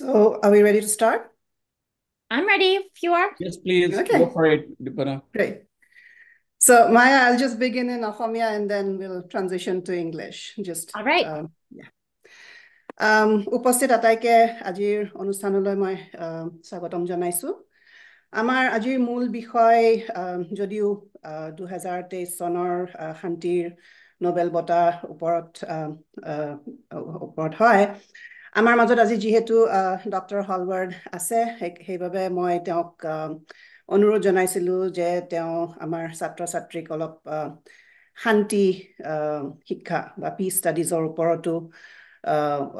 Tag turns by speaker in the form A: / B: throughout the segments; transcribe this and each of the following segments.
A: So are we ready to start?
B: I'm ready if you are.
C: Yes, please.
A: Okay.
C: Go for it, Dipana.
A: Great. So Maia, I'll just begin in Ahomya and then we'll transition to English. Just
B: All right.
A: Um, yeah. উপস্থিত আটাইকে আজিৰ অনুষ্ঠানলৈ মই স্বাগতম জনাইছোঁ আমাৰ আজিৰ মূল বিষয় যদিও দুহেজাৰ তেইছ চনৰ শান্তিৰ নবেল বঁটাৰ ওপৰত ওপৰত হয় আমাৰ মাজত আজি যিহেতু ডক্টৰ হলৱাৰ্ড আছে সেই- সেইবাবে মই তেওঁক অনুৰোধ জনাইছিলোঁ যে তেওঁ আমাৰ ছাত্ৰ ছাত্ৰীক অলপ শান্তি শিক্ষা বা পিচ ষ্টাডিজৰ ওপৰতো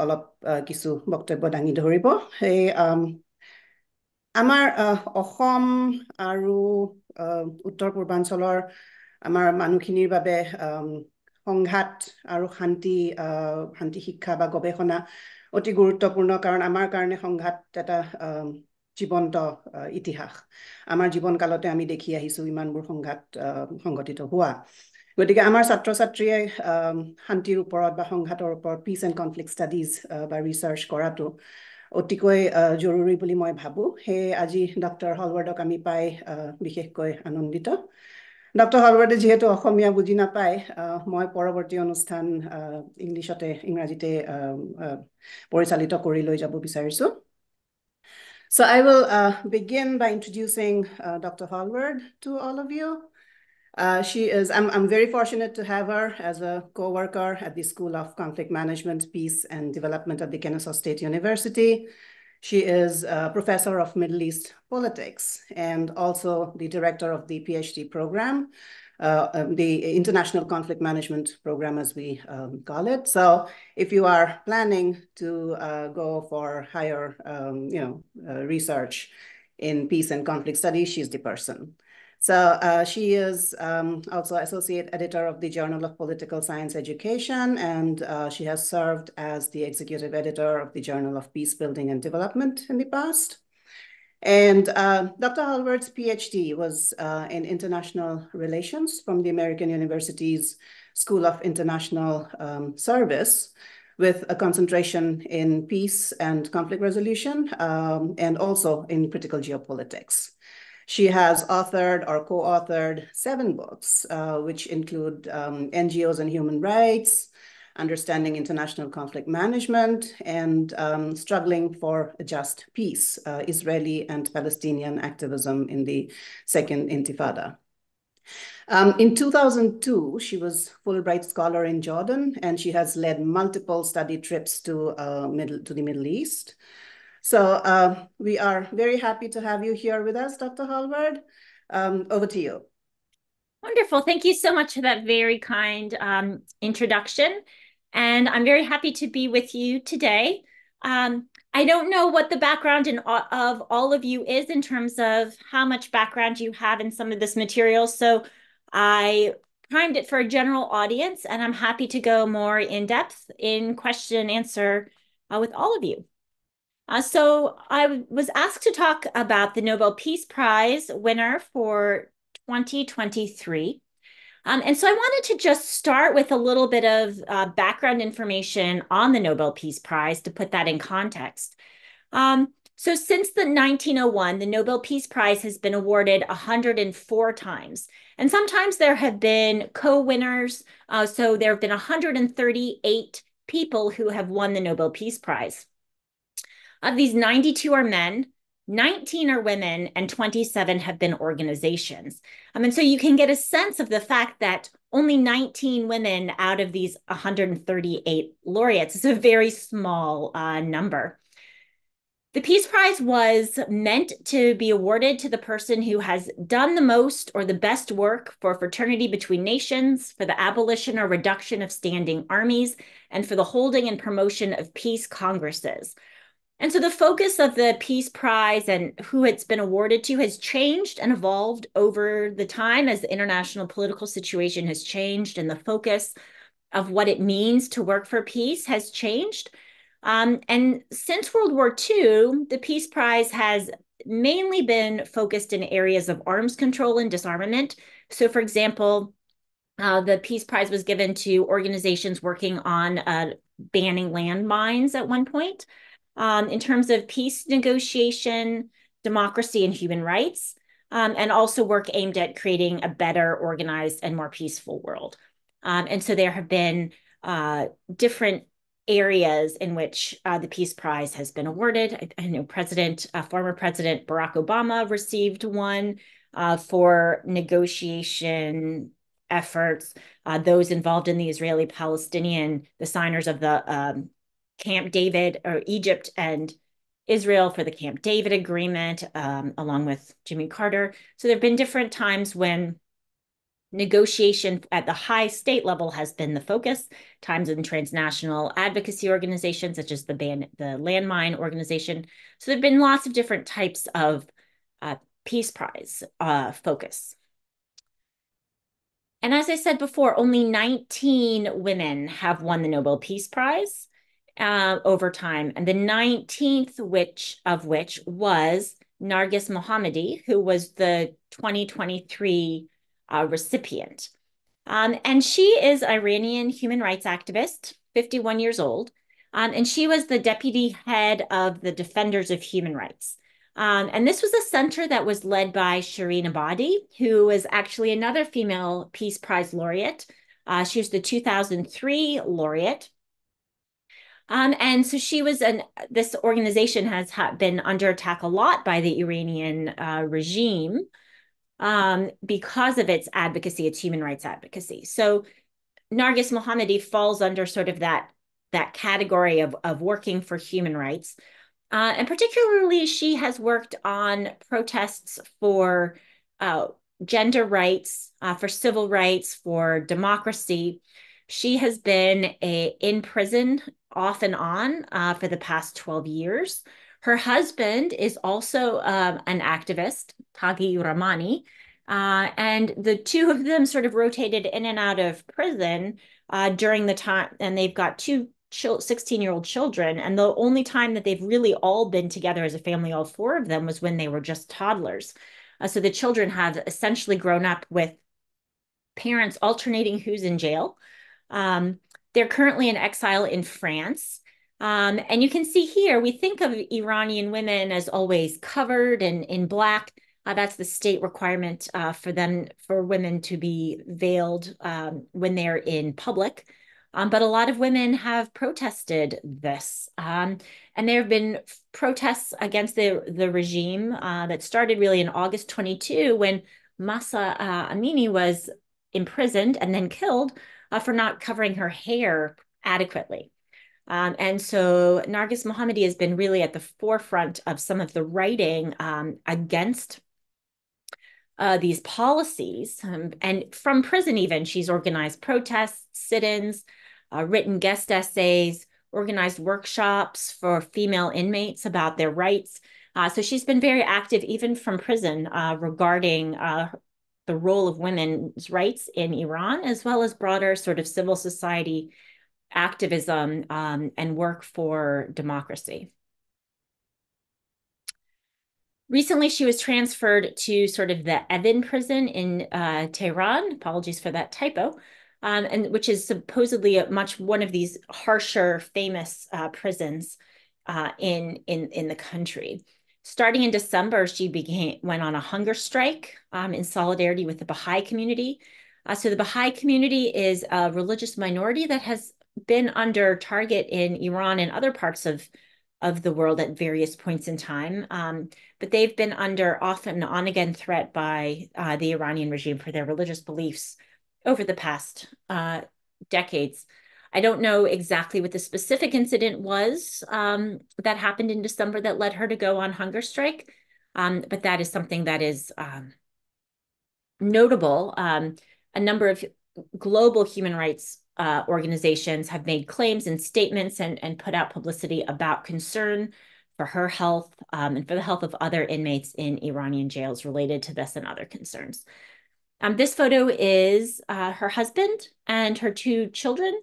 A: অলপ কিছু বক্তব্য দাঙি ধৰিব। সেই আম, আমাৰ অসম আৰু উত্তৰ পূৰ্বাঞ্চলৰ আমাৰ মানুহখিনিৰ বাবে সংঘাত আৰু শান্তি শান্তি শিক্ষা বা গৱেষণা অতি গুৰুত্বপূৰ্ণ কাৰণ আমাৰ কাৰণে সংঘাত এটা জীৱন্ত ইতিহাস। আমাৰ জীৱনকালতে আমি দেখি আহিছোঁ ইমানবোৰ সংঘাত সংঘটিত হোৱা। গতিকে আমাৰ ছাত্ৰ ছাত্ৰীয়ে শান্তিৰ ওপৰত বা সংঘাতৰ ওপৰত পিচ এণ্ড কনফ্লিক্ট ষ্টাডিজ বা ৰিচাৰ্চ কৰাটো অতিকৈ জৰুৰী বুলি মই ভাবোঁ। সেয়ে আজি ডক্টৰ হলৱাৰ্ডক আমি পাই বিশেষকৈ আনন্দিত। ডক্টৰ হলৱাৰ্ডে যিহেতু অসমীয়া বুজি নাপায় আহ, মই পৰৱৰ্তী অনুষ্ঠান আহ, ইংলিছতে ইংৰাজীতে আহ, আহ, পৰিচালিত কৰি লৈ যাব বিচাৰিছোঁ So I will uh, begin by introducing uh, Dr. Hallward to all of you. Uh, she is, I'm, I'm very fortunate to have her as a co-worker at the School of Conflict Management, Peace and Development at the Kennesaw State University. she is a professor of Middle East politics and also the director of the PhD program, uh, um, the International Conflict Management Program, as we um, call it. So if you are planning to uh, go for higher, um, you know, uh, research in peace and conflict studies, she's the person. So uh, she is um, also associate editor of the Journal of Political Science Education, and uh, she has served as the executive editor of the Journal of Peace Building and Development in the past. And uh, Dr. Hallward's PhD was uh, in international relations from the American University's School of International um, Service, with a concentration in peace and conflict resolution, um, and also in critical geopolitics. She has authored or co-authored seven books, uh, which include um, NGOs and human rights, understanding international conflict management, and um, struggling for a just peace, uh, Israeli and Palestinian activism in the Second Intifada. Um, in 2002, she was Fulbright Scholar in Jordan, and she has led multiple study trips to, uh, middle, to the Middle East. So uh, we are very happy to have you here with us, Dr. Hallward. Um, over to you.
B: Wonderful. Thank you so much for that very kind um, introduction. And I'm very happy to be with you today. Um, I don't know what the background in, of all of you is in terms of how much background you have in some of this material. So I primed it for a general audience, and I'm happy to go more in depth in question and answer uh, with all of you. Uh, so I was asked to talk about the Nobel Peace Prize winner for 2023. Um, and so I wanted to just start with a little bit of uh, background information on the Nobel Peace Prize to put that in context. Um, so since the 1901, the Nobel Peace Prize has been awarded 104 times. And sometimes there have been co-winners. Uh, so there have been 138 people who have won the Nobel Peace Prize. Of these, 92 are men, 19 are women, and 27 have been organizations. Um, and so you can get a sense of the fact that only 19 women out of these 138 laureates is a very small uh, number. The Peace Prize was meant to be awarded to the person who has done the most or the best work for fraternity between nations, for the abolition or reduction of standing armies, and for the holding and promotion of peace congresses. And so the focus of the Peace Prize and who it's been awarded to has changed and evolved over the time as the international political situation has changed and the focus of what it means to work for peace has changed. Um, and since World War II, the Peace Prize has mainly been focused in areas of arms control and disarmament. So, for example, uh, the Peace Prize was given to organizations working on uh, banning landmines at one point. Um, in terms of peace negotiation, democracy, and human rights, um, and also work aimed at creating a better organized and more peaceful world. Um, and so there have been uh, different areas in which uh, the Peace Prize has been awarded. I, I know President, uh, former President Barack Obama received one uh, for negotiation efforts. Uh, those involved in the Israeli-Palestinian, the signers of the um, Camp David or Egypt and Israel for the Camp David Agreement, um, along with Jimmy Carter. So there have been different times when negotiation at the high state level has been the focus. Times in transnational advocacy organizations, such as the ban the Landmine Organization. So there have been lots of different types of uh, Peace Prize uh, focus. And as I said before, only 19 women have won the Nobel Peace Prize uh, over time. And the 19th which of which was Narges Mohammadi, who was the 2023 uh, recipient. Um, and she is Iranian human rights activist, 51 years old. Um, and she was the deputy head of the Defenders of Human Rights. Um, and this was a center that was led by Shirin Ebadi, who was actually another female Peace Prize laureate. Uh, she was the 2003 laureate. Um, and so she was an, this organization has ha been under attack a lot by the Iranian uh, regime um, because of its advocacy, its human rights advocacy. So Narges Mohammadi falls under sort of that, that category of, of working for human rights. Uh, and particularly, she has worked on protests for uh, gender rights, uh, for civil rights, for democracy. She has been a, in prison off and on uh, for the past 12 years. Her husband is also um, an activist, Taghi Rahmani, uh, and the two of them sort of rotated in and out of prison uh, during the time, and they've got two 16 year old children. And the only time that they've really all been together as a family, all four of them, was when they were just toddlers. Uh, so the children have essentially grown up with parents alternating who's in jail. Um, they're currently in exile in France. Um, and you can see here, we think of Iranian women as always covered and in black. Uh, that's the state requirement uh, for them, for women to be veiled um, when they're in public. Um, but a lot of women have protested this. Um, and there have been protests against the, the regime uh, that started really in August 22 when Mahsa uh, Amini was imprisoned and then killed uh, for not covering her hair adequately. Um, and so Narges Mohammadi has been really at the forefront of some of the writing um, against uh, these policies. Um, and from prison, even, she's organized protests, sit ins, uh, written guest essays, organized workshops for female inmates about their rights. Uh, so she's been very active, even from prison, uh, regarding uh, the role of women's rights in Iran, as well as broader sort of civil society activism um, and work for democracy. Recently, she was transferred to sort of the Evin prison in uh, Tehran. Apologies for that typo. Um, and which is supposedly a much one of these harsher, famous uh, prisons uh, in in in the country. Starting in December, she began went on a hunger strike um, in solidarity with the Baha'i community. Uh, so the Baha'i community is a religious minority that has been under target in Iran and other parts of of the world at various points in time. Um, but they've been under often on again threat by uh, the Iranian regime for their religious beliefs over the past uh, decades. I don't know exactly what the specific incident was um, that happened in December that led her to go on hunger strike, um, but that is something that is um, notable. Um, a number of global human rights uh, organizations have made claims and statements and, and put out publicity about concern for her health um, and for the health of other inmates in Iranian jails related to this and other concerns. Um, this photo is uh, her husband and her two children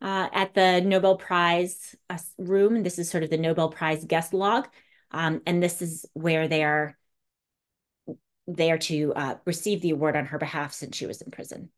B: uh, at the Nobel Prize uh, room. This is sort of the Nobel Prize guest log. Um, and this is where they are there to uh, receive the award on her behalf since she was in prison.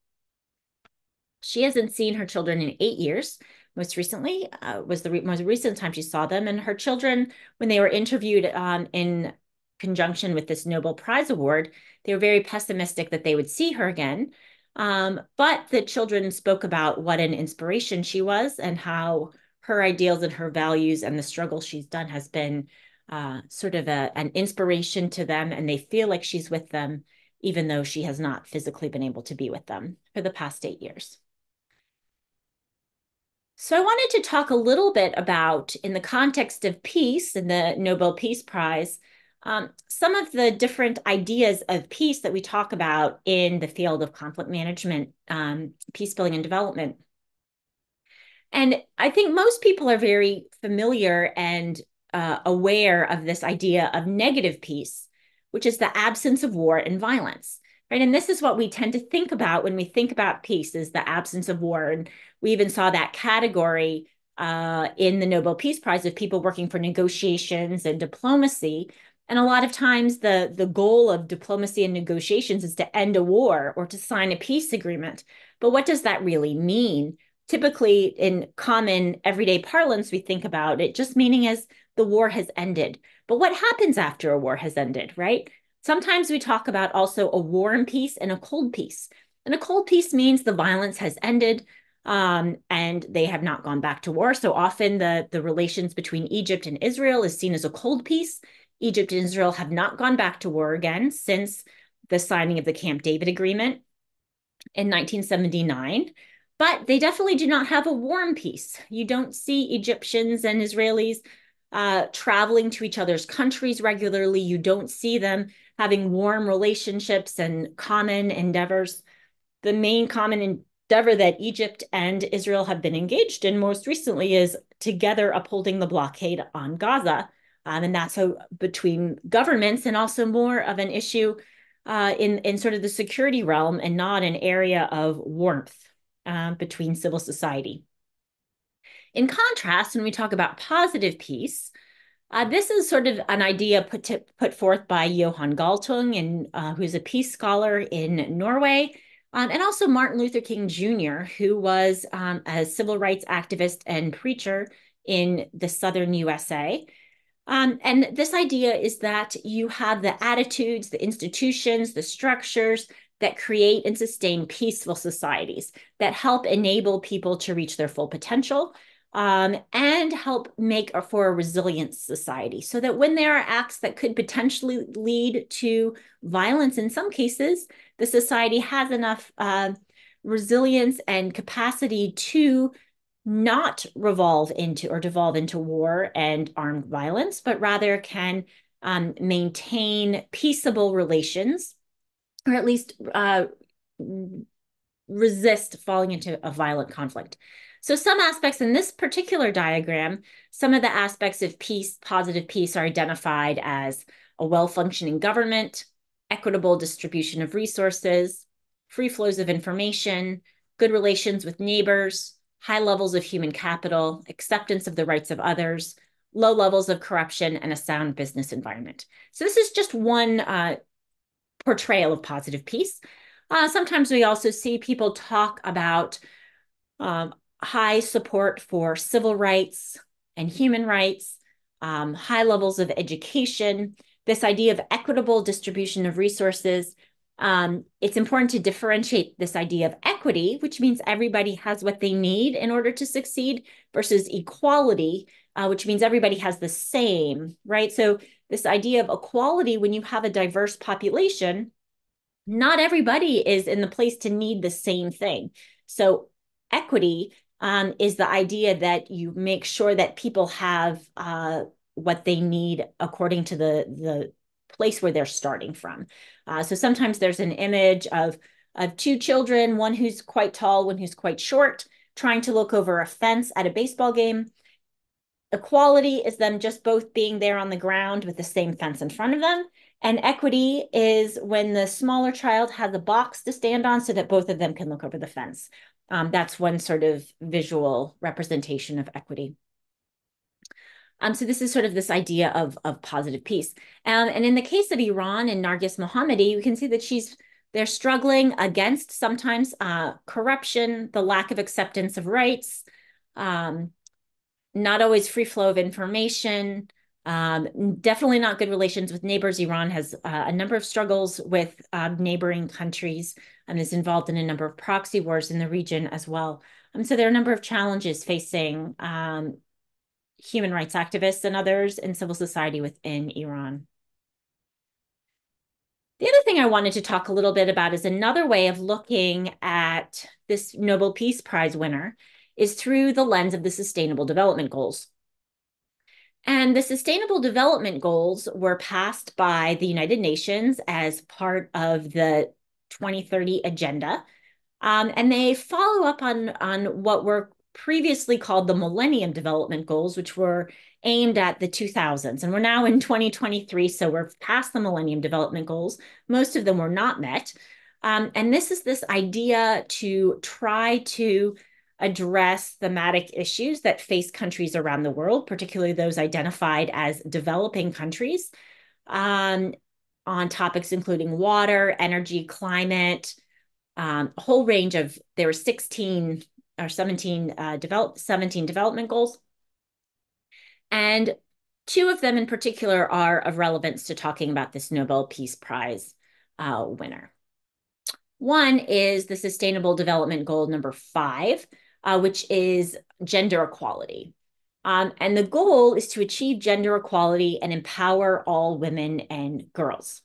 B: She hasn't seen her children in eight years, most recently uh, was the re most recent time she saw them. And her children, when they were interviewed um, in conjunction with this Nobel Prize Award, they were very pessimistic that they would see her again. Um, but the children spoke about what an inspiration she was and how her ideals and her values and the struggle she's done has been uh, sort of a, an inspiration to them. And they feel like she's with them, even though she has not physically been able to be with them for the past eight years. So I wanted to talk a little bit about, in the context of peace and the Nobel Peace Prize, um, some of the different ideas of peace that we talk about in the field of conflict management, um, peace building and development. And I think most people are very familiar and uh, aware of this idea of negative peace, which is the absence of war and violence. Right. And this is what we tend to think about when we think about peace is the absence of war. And we even saw that category uh, in the Nobel Peace Prize of people working for negotiations and diplomacy and a lot of times the, the goal of diplomacy and negotiations is to end a war or to sign a peace agreement. But what does that really mean? Typically, in common everyday parlance, we think about it just meaning as the war has ended. But what happens after a war has ended, right? Sometimes we talk about also a warm peace and a cold peace. And a cold peace means the violence has ended um, and they have not gone back to war. So often the, the relations between Egypt and Israel is seen as a cold peace. Egypt and Israel have not gone back to war again since the signing of the Camp David Agreement in 1979. But they definitely do not have a warm peace. You don't see Egyptians and Israelis uh, traveling to each other's countries regularly. You don't see them having warm relationships and common endeavors. The main common endeavor that Egypt and Israel have been engaged in most recently is together upholding the blockade on Gaza um, and that's so between governments and also more of an issue uh, in, in sort of the security realm and not an area of warmth uh, between civil society. In contrast, when we talk about positive peace, uh, this is sort of an idea put to, put forth by Johan Galtung, and uh, who's a peace scholar in Norway, um, and also Martin Luther King Jr., who was um, a civil rights activist and preacher in the southern USA. Um, and this idea is that you have the attitudes, the institutions, the structures that create and sustain peaceful societies that help enable people to reach their full potential um, and help make for a resilient society so that when there are acts that could potentially lead to violence in some cases, the society has enough uh, resilience and capacity to not revolve into or devolve into war and armed violence, but rather can um, maintain peaceable relations or at least uh, resist falling into a violent conflict. So some aspects in this particular diagram, some of the aspects of peace, positive peace are identified as a well-functioning government, equitable distribution of resources, free flows of information, good relations with neighbors, high levels of human capital, acceptance of the rights of others, low levels of corruption, and a sound business environment. So this is just one uh, portrayal of positive peace. Uh, sometimes we also see people talk about um, high support for civil rights and human rights, um, high levels of education, this idea of equitable distribution of resources, um, it's important to differentiate this idea of equity, which means everybody has what they need in order to succeed, versus equality, uh, which means everybody has the same, right? So, this idea of equality, when you have a diverse population, not everybody is in the place to need the same thing. So, equity um, is the idea that you make sure that people have uh, what they need according to the the place where they're starting from. Uh, so sometimes there's an image of, of two children, one who's quite tall, one who's quite short, trying to look over a fence at a baseball game. Equality is them just both being there on the ground with the same fence in front of them. And equity is when the smaller child has a box to stand on so that both of them can look over the fence. Um, that's one sort of visual representation of equity. Um, so this is sort of this idea of, of positive peace. Um, and in the case of Iran and Narges Mohammadi, you can see that she's they're struggling against sometimes uh, corruption, the lack of acceptance of rights, um, not always free flow of information, um, definitely not good relations with neighbors. Iran has uh, a number of struggles with uh, neighboring countries and is involved in a number of proxy wars in the region as well. Um, so there are a number of challenges facing um, human rights activists and others in civil society within Iran. The other thing I wanted to talk a little bit about is another way of looking at this Nobel Peace Prize winner is through the lens of the Sustainable Development Goals. And the Sustainable Development Goals were passed by the United Nations as part of the 2030 Agenda. Um, and they follow up on, on what were previously called the Millennium Development Goals, which were aimed at the 2000s. And we're now in 2023, so we're past the Millennium Development Goals. Most of them were not met. Um, and this is this idea to try to address thematic issues that face countries around the world, particularly those identified as developing countries, um, on topics including water, energy, climate, um, a whole range of, there were 16 or 17, uh, develop, 17 development goals. And two of them in particular are of relevance to talking about this Nobel Peace Prize uh, winner. One is the Sustainable Development Goal number five, uh, which is gender equality. Um, and the goal is to achieve gender equality and empower all women and girls.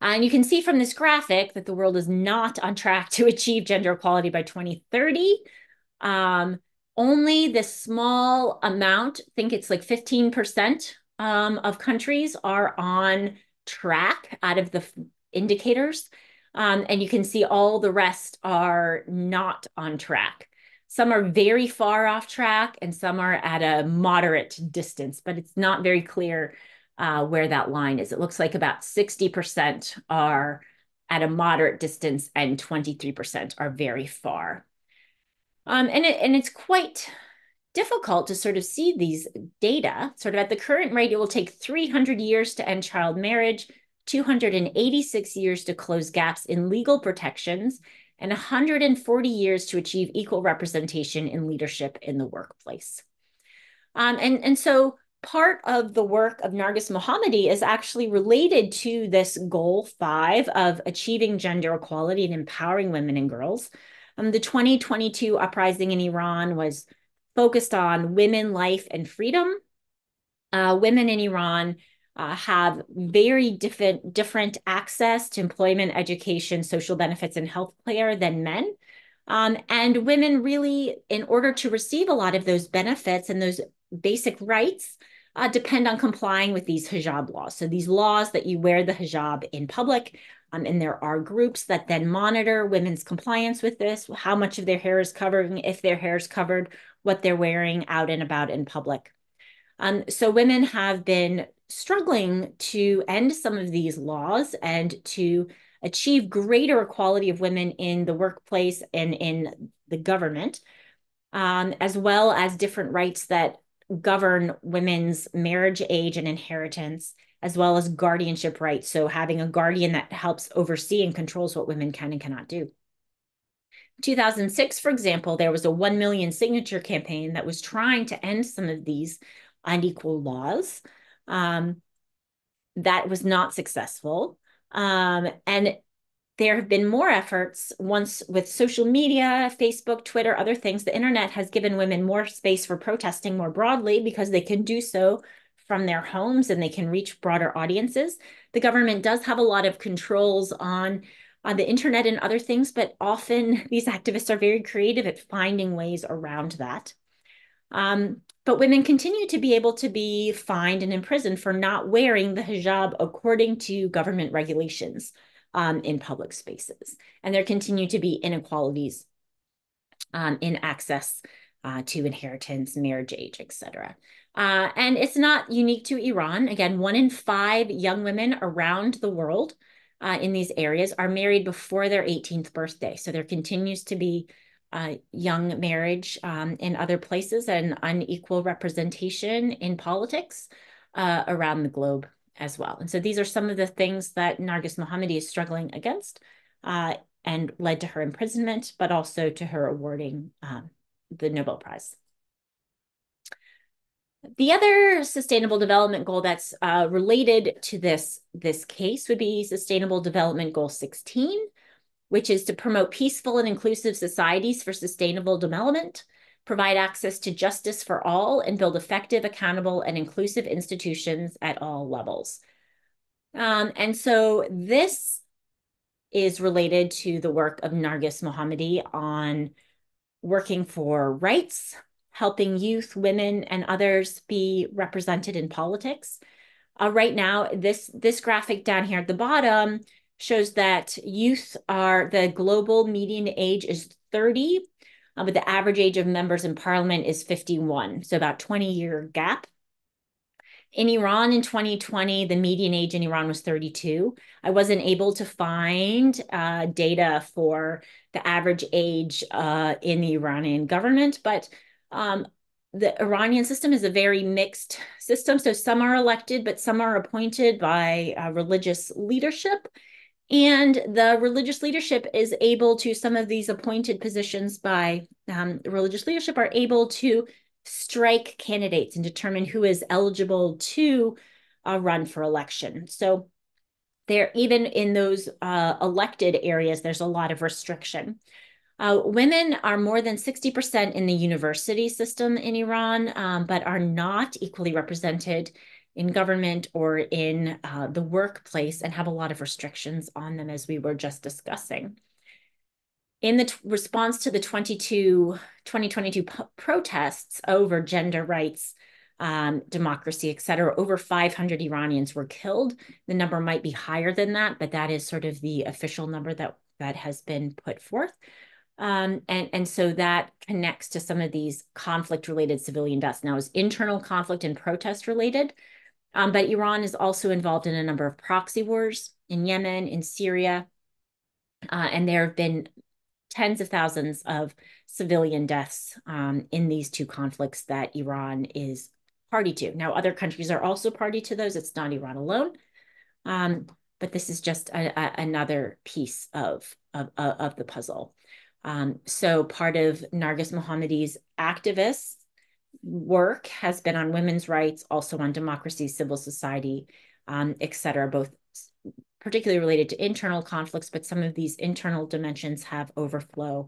B: And you can see from this graphic that the world is not on track to achieve gender equality by 2030. Um, only this small amount, I think it's like 15% um, of countries are on track out of the indicators. Um, and you can see all the rest are not on track. Some are very far off track and some are at a moderate distance, but it's not very clear uh, where that line is. It looks like about 60% are at a moderate distance and 23% are very far. Um, and, it, and it's quite difficult to sort of see these data. Sort of at the current rate, it will take 300 years to end child marriage, 286 years to close gaps in legal protections, and 140 years to achieve equal representation in leadership in the workplace. Um, and, and so part of the work of Narges Mohammadi is actually related to this goal five of achieving gender equality and empowering women and girls. Um, the 2022 uprising in Iran was focused on women, life, and freedom. Uh, women in Iran uh, have very different different access to employment, education, social benefits, and health care than men. Um, and women really, in order to receive a lot of those benefits and those basic rights, uh, depend on complying with these hijab laws. So these laws that you wear the hijab in public, um, and there are groups that then monitor women's compliance with this, how much of their hair is covering, if their hair is covered, what they're wearing out and about in public. Um, so women have been struggling to end some of these laws and to achieve greater equality of women in the workplace and in the government, um, as well as different rights that govern women's marriage age and inheritance, as well as guardianship rights. So having a guardian that helps oversee and controls what women can and cannot do. 2006, for example, there was a 1 million signature campaign that was trying to end some of these unequal laws. Um, that was not successful. Um, and there have been more efforts once with social media, Facebook, Twitter, other things. The internet has given women more space for protesting more broadly because they can do so from their homes and they can reach broader audiences. The government does have a lot of controls on on the internet and other things, but often these activists are very creative at finding ways around that. Um, but women continue to be able to be fined and imprisoned for not wearing the hijab according to government regulations um, in public spaces. And there continue to be inequalities um, in access uh, to inheritance, marriage age, etc. Uh, and it's not unique to Iran. Again, one in five young women around the world uh, in these areas are married before their 18th birthday. So there continues to be uh, young marriage um, in other places and unequal representation in politics uh, around the globe as well. And so these are some of the things that Narges Mohammadi is struggling against uh, and led to her imprisonment, but also to her awarding um, the Nobel Prize. The other sustainable development goal that's uh, related to this, this case would be Sustainable Development Goal 16, which is to promote peaceful and inclusive societies for sustainable development, provide access to justice for all, and build effective, accountable, and inclusive institutions at all levels. Um, and so this is related to the work of Narges Mohammadi on working for rights, helping youth, women, and others be represented in politics. Uh, right now, this, this graphic down here at the bottom shows that youth are, the global median age is 30, uh, but the average age of members in parliament is 51, so about 20 year gap. In Iran in 2020, the median age in Iran was 32. I wasn't able to find uh, data for the average age uh, in the Iranian government, but um, the Iranian system is a very mixed system. So some are elected, but some are appointed by uh, religious leadership. And the religious leadership is able to, some of these appointed positions by um, religious leadership are able to strike candidates and determine who is eligible to uh, run for election. So there, even in those uh, elected areas, there's a lot of restriction. Uh, women are more than 60% in the university system in Iran, um, but are not equally represented in government or in uh, the workplace and have a lot of restrictions on them, as we were just discussing. In the response to the 22, 2022 protests over gender rights, um, democracy, et cetera, over 500 Iranians were killed. The number might be higher than that, but that is sort of the official number that, that has been put forth. Um, and, and so that connects to some of these conflict related civilian deaths. Now, is internal conflict and protest related, um, but Iran is also involved in a number of proxy wars in Yemen, in Syria, uh, and there have been tens of thousands of civilian deaths um, in these two conflicts that Iran is party to. Now, other countries are also party to those. It's not Iran alone. Um, but this is just a, a, another piece of, of, of the puzzle. Um, so part of Narges Mohammadi's activist work has been on women's rights, also on democracy, civil society, um, et cetera, both particularly related to internal conflicts, but some of these internal dimensions have overflow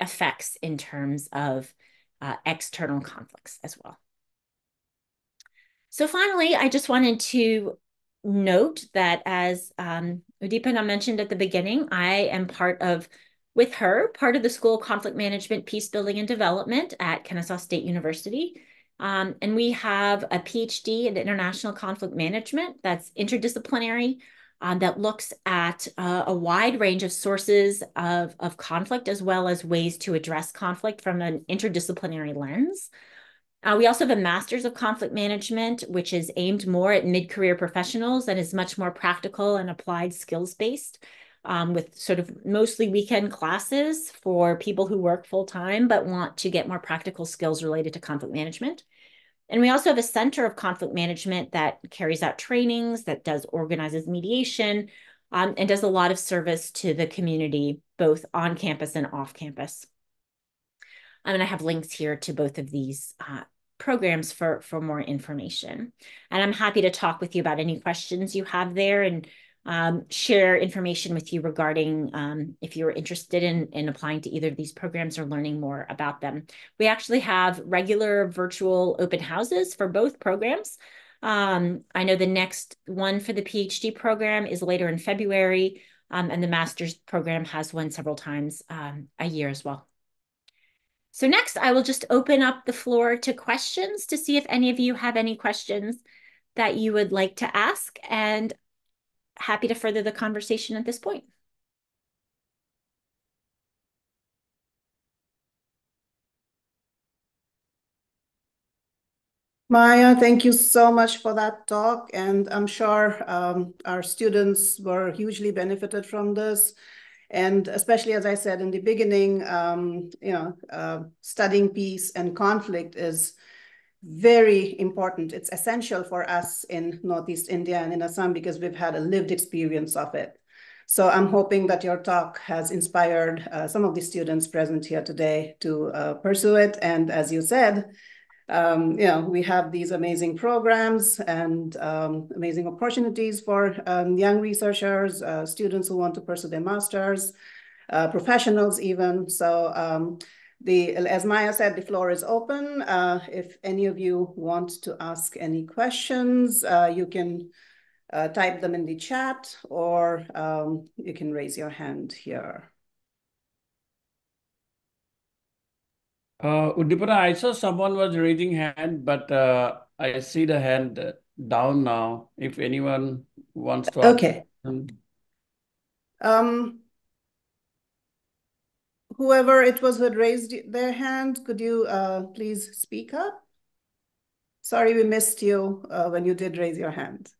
B: effects in terms of uh, external conflicts as well. So finally, I just wanted to note that as um, Udipana mentioned at the beginning, I am part of with her, part of the School of Conflict Management, Peace Building and Development at Kennesaw State University. Um, and we have a PhD in International Conflict Management that's interdisciplinary, um, that looks at uh, a wide range of sources of, of conflict as well as ways to address conflict from an interdisciplinary lens. Uh, we also have a master's of conflict management, which is aimed more at mid-career professionals and is much more practical and applied skills based um, with sort of mostly weekend classes for people who work full time but want to get more practical skills related to conflict management. And we also have a center of conflict management that carries out trainings, that does organizes mediation, um, and does a lot of service to the community, both on campus and off campus. Um, and I have links here to both of these uh, programs for, for more information. And I'm happy to talk with you about any questions you have there and um, share information with you regarding um, if you're interested in, in applying to either of these programs or learning more about them. We actually have regular virtual open houses for both programs. Um, I know the next one for the PhD program is later in February, um, and the master's program has one several times um, a year as well. So next, I will just open up the floor to questions to see if any of you have any questions that you would like to ask. And happy to further the conversation at this point.
A: Maia, thank you so much for that talk. And I'm sure um, our students were hugely benefited from this. And especially, as I said in the beginning, um, you know, uh, studying peace and conflict is very important. It's essential for us in Northeast India and in Assam because we've had a lived experience of it. So I'm hoping that your talk has inspired uh, some of the students present here today to uh, pursue it. And as you said, um, you know, we have these amazing programs and um, amazing opportunities for um, young researchers, uh, students who want to pursue their masters, uh, professionals even. So um, the, as Maia said, the floor is open. Uh, if any of you want to ask any questions, uh, you can uh, type them in the chat or um, you can raise your hand here.
C: Uh, Udipana, I saw someone was raising hand, but uh, I see the hand down now. If anyone wants to.
A: Okay. Um, whoever it was who had raised their hand, could you uh, please speak up? Sorry, we missed you uh, when you did raise your hand.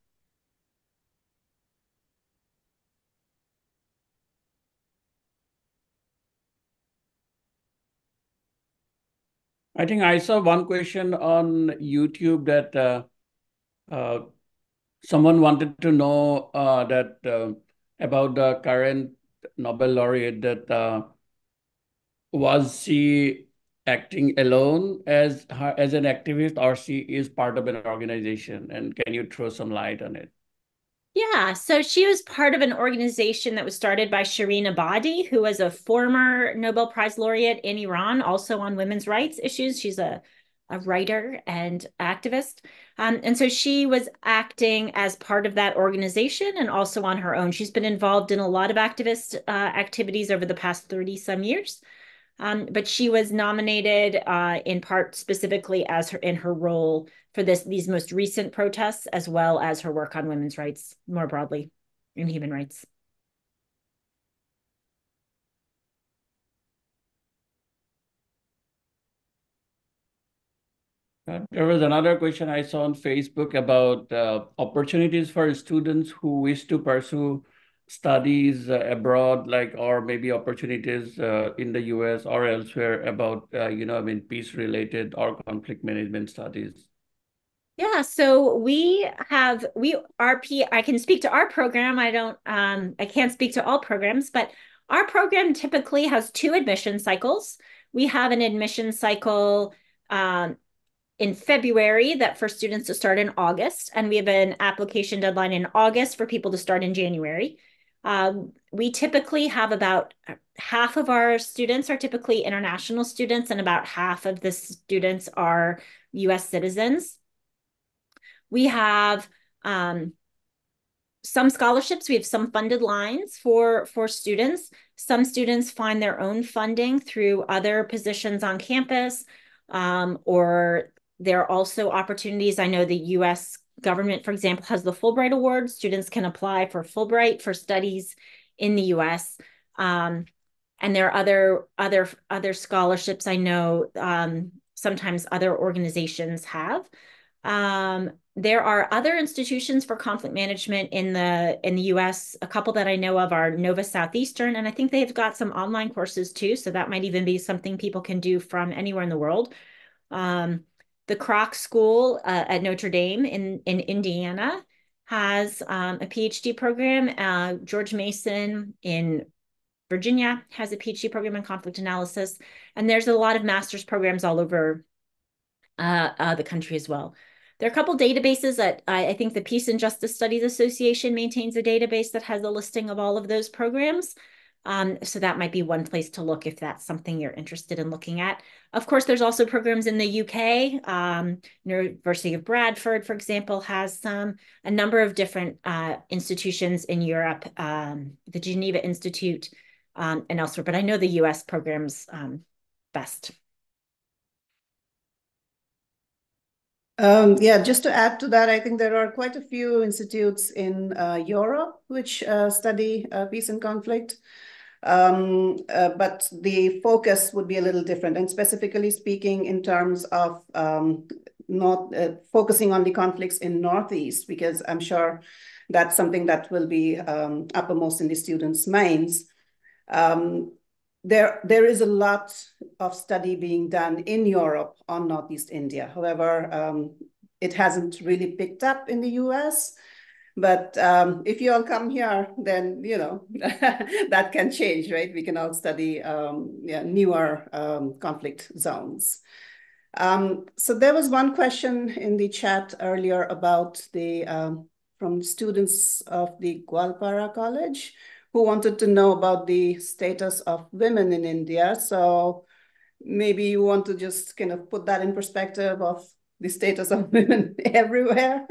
C: I think I saw one question on YouTube that uh, uh, someone wanted to know uh, that uh, about the current Nobel laureate that uh, was she acting alone as her, as an activist or she is part of an organization and can you throw some light on it
B: yeah, so she was part of an organization that was started by Shirin Ebadi, who was a former Nobel Prize laureate in Iran, also on women's rights issues. She's a, a writer and activist. Um, and so she was acting as part of that organization and also on her own. She's been involved in a lot of activist uh, activities over the past 30 some years. Um, but she was nominated uh, in part specifically as her in her role for this these most recent protests, as well as her work on women's rights more broadly in human rights.
C: Uh, there was another question I saw on Facebook about uh, opportunities for students who wish to pursue studies uh, abroad, like or maybe opportunities uh, in the U.S. or elsewhere about uh, you know I mean peace related or conflict management studies.
B: Yeah, so we have we RP. I can speak to our program. I don't. Um, I can't speak to all programs, but our program typically has two admission cycles. We have an admission cycle um, in February that for students to start in August, and we have an application deadline in August for people to start in January. Um, we typically have about half of our students are typically international students, and about half of the students are US citizens. We have um, some scholarships, we have some funded lines for, for students. Some students find their own funding through other positions on campus, um, or there are also opportunities. I know the US government, for example, has the Fulbright Award. Students can apply for Fulbright for studies in the U.S. Um, and there are other other other scholarships I know um, sometimes other organizations have. Um, there are other institutions for conflict management in the in the U.S. A couple that I know of are Nova Southeastern, and I think they've got some online courses too. So that might even be something people can do from anywhere in the world. Um, the Kroc School uh, at Notre Dame in, in Indiana has um, a PhD program. Uh, George Mason in Virginia has a PhD program in conflict analysis. And there's a lot of master's programs all over uh, uh the country as well. There are a couple databases that I, I, think the Peace and Justice Studies Association maintains a database that has a listing of all of those programs. Um, so that might be one place to look if that's something you're interested in looking at. Of course, there's also programs in the UK. Um, University of Bradford, for example, has some a number of different uh, institutions in Europe, um, the Geneva Institute, um, and elsewhere. But I know the US programs um, best.
A: Um, yeah, just to add to that, I think there are quite a few institutes in uh, Europe which uh, study uh, peace and conflict. Um, uh, but the focus would be a little different. And specifically speaking in terms of um, not uh, focusing on the conflicts in Northeast, because I'm sure that's something that will be um, uppermost in the students' minds. Um, there, there is a lot of study being done in Europe on Northeast India. However, um, it hasn't really picked up in the US But um, if you all come here, then you know that can change, right? We can all study um, yeah, newer um, conflict zones. Um, so there was one question in the chat earlier about the um, from students of the Goalpara College who wanted to know about the status of women in India. So maybe you want to just kind of put that in perspective of the status of women everywhere.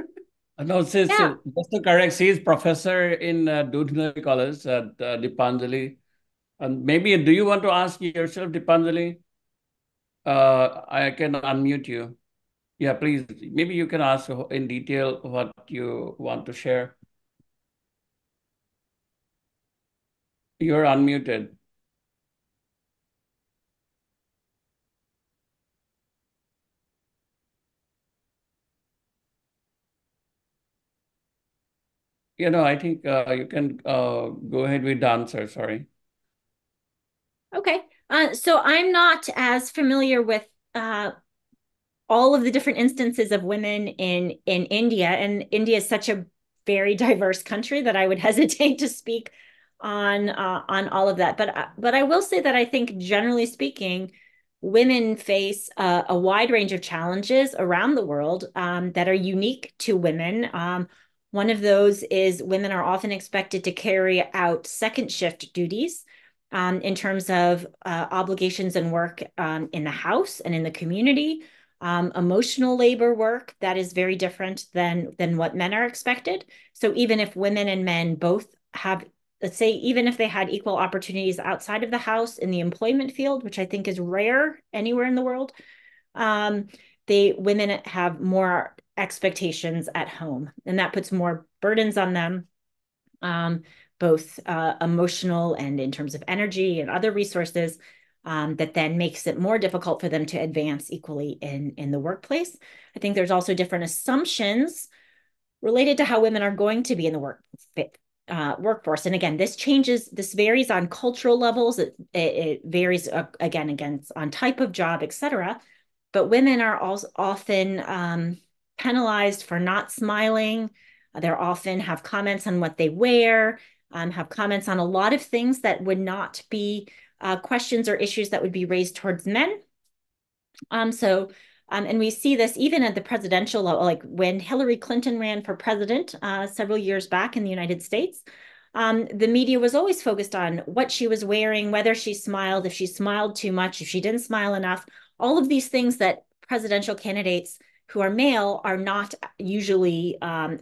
C: Uh, no, she's, yeah. just to correct, she is professor in uh, College at uh, Dipanjali. And maybe, do you want to ask yourself, Dipanjali? Uh, I can unmute you. Yeah, please. Maybe you can ask in detail what you want to share. You're unmuted. You know, I think uh, you can uh, go ahead with the answer. Sorry.
B: Okay. Uh, so I'm not as familiar with uh, all of the different instances of women in in India, and India is such a very diverse country that I would hesitate to speak on uh, on all of that. But uh, but I will say that I think generally speaking, women face a wide range of challenges around the world um, that are unique to women. Um, one of those is women are often expected to carry out second shift duties um, in terms of uh, obligations and work um, in the house and in the community. Um, emotional labor work that is very different than than what men are expected. So even if women and men both have, let's say, even if they had equal opportunities outside of the house in the employment field, which I think is rare anywhere in the world, um, they women have more expectations at home, and that puts more burdens on them. Um, both uh, emotional and in terms of energy and other resources um, that then makes it more difficult for them to advance equally in, in the workplace. I think there's also different assumptions related to how women are going to be in the work uh, workforce. And again, this changes, this varies on cultural levels. It, it, it varies uh, again, against on type of job, et cetera. But women are also often um, penalized for not smiling. They're often have comments on what they wear um, have comments on a lot of things that would not be uh, questions or issues that would be raised towards men. Um, so, um, and we see this even at the presidential level, like when Hillary Clinton ran for president uh, several years back in the United States. Um, the media was always focused on what she was wearing, whether she smiled, if she smiled too much, if she didn't smile enough, all of these things that presidential candidates who are male are not usually um,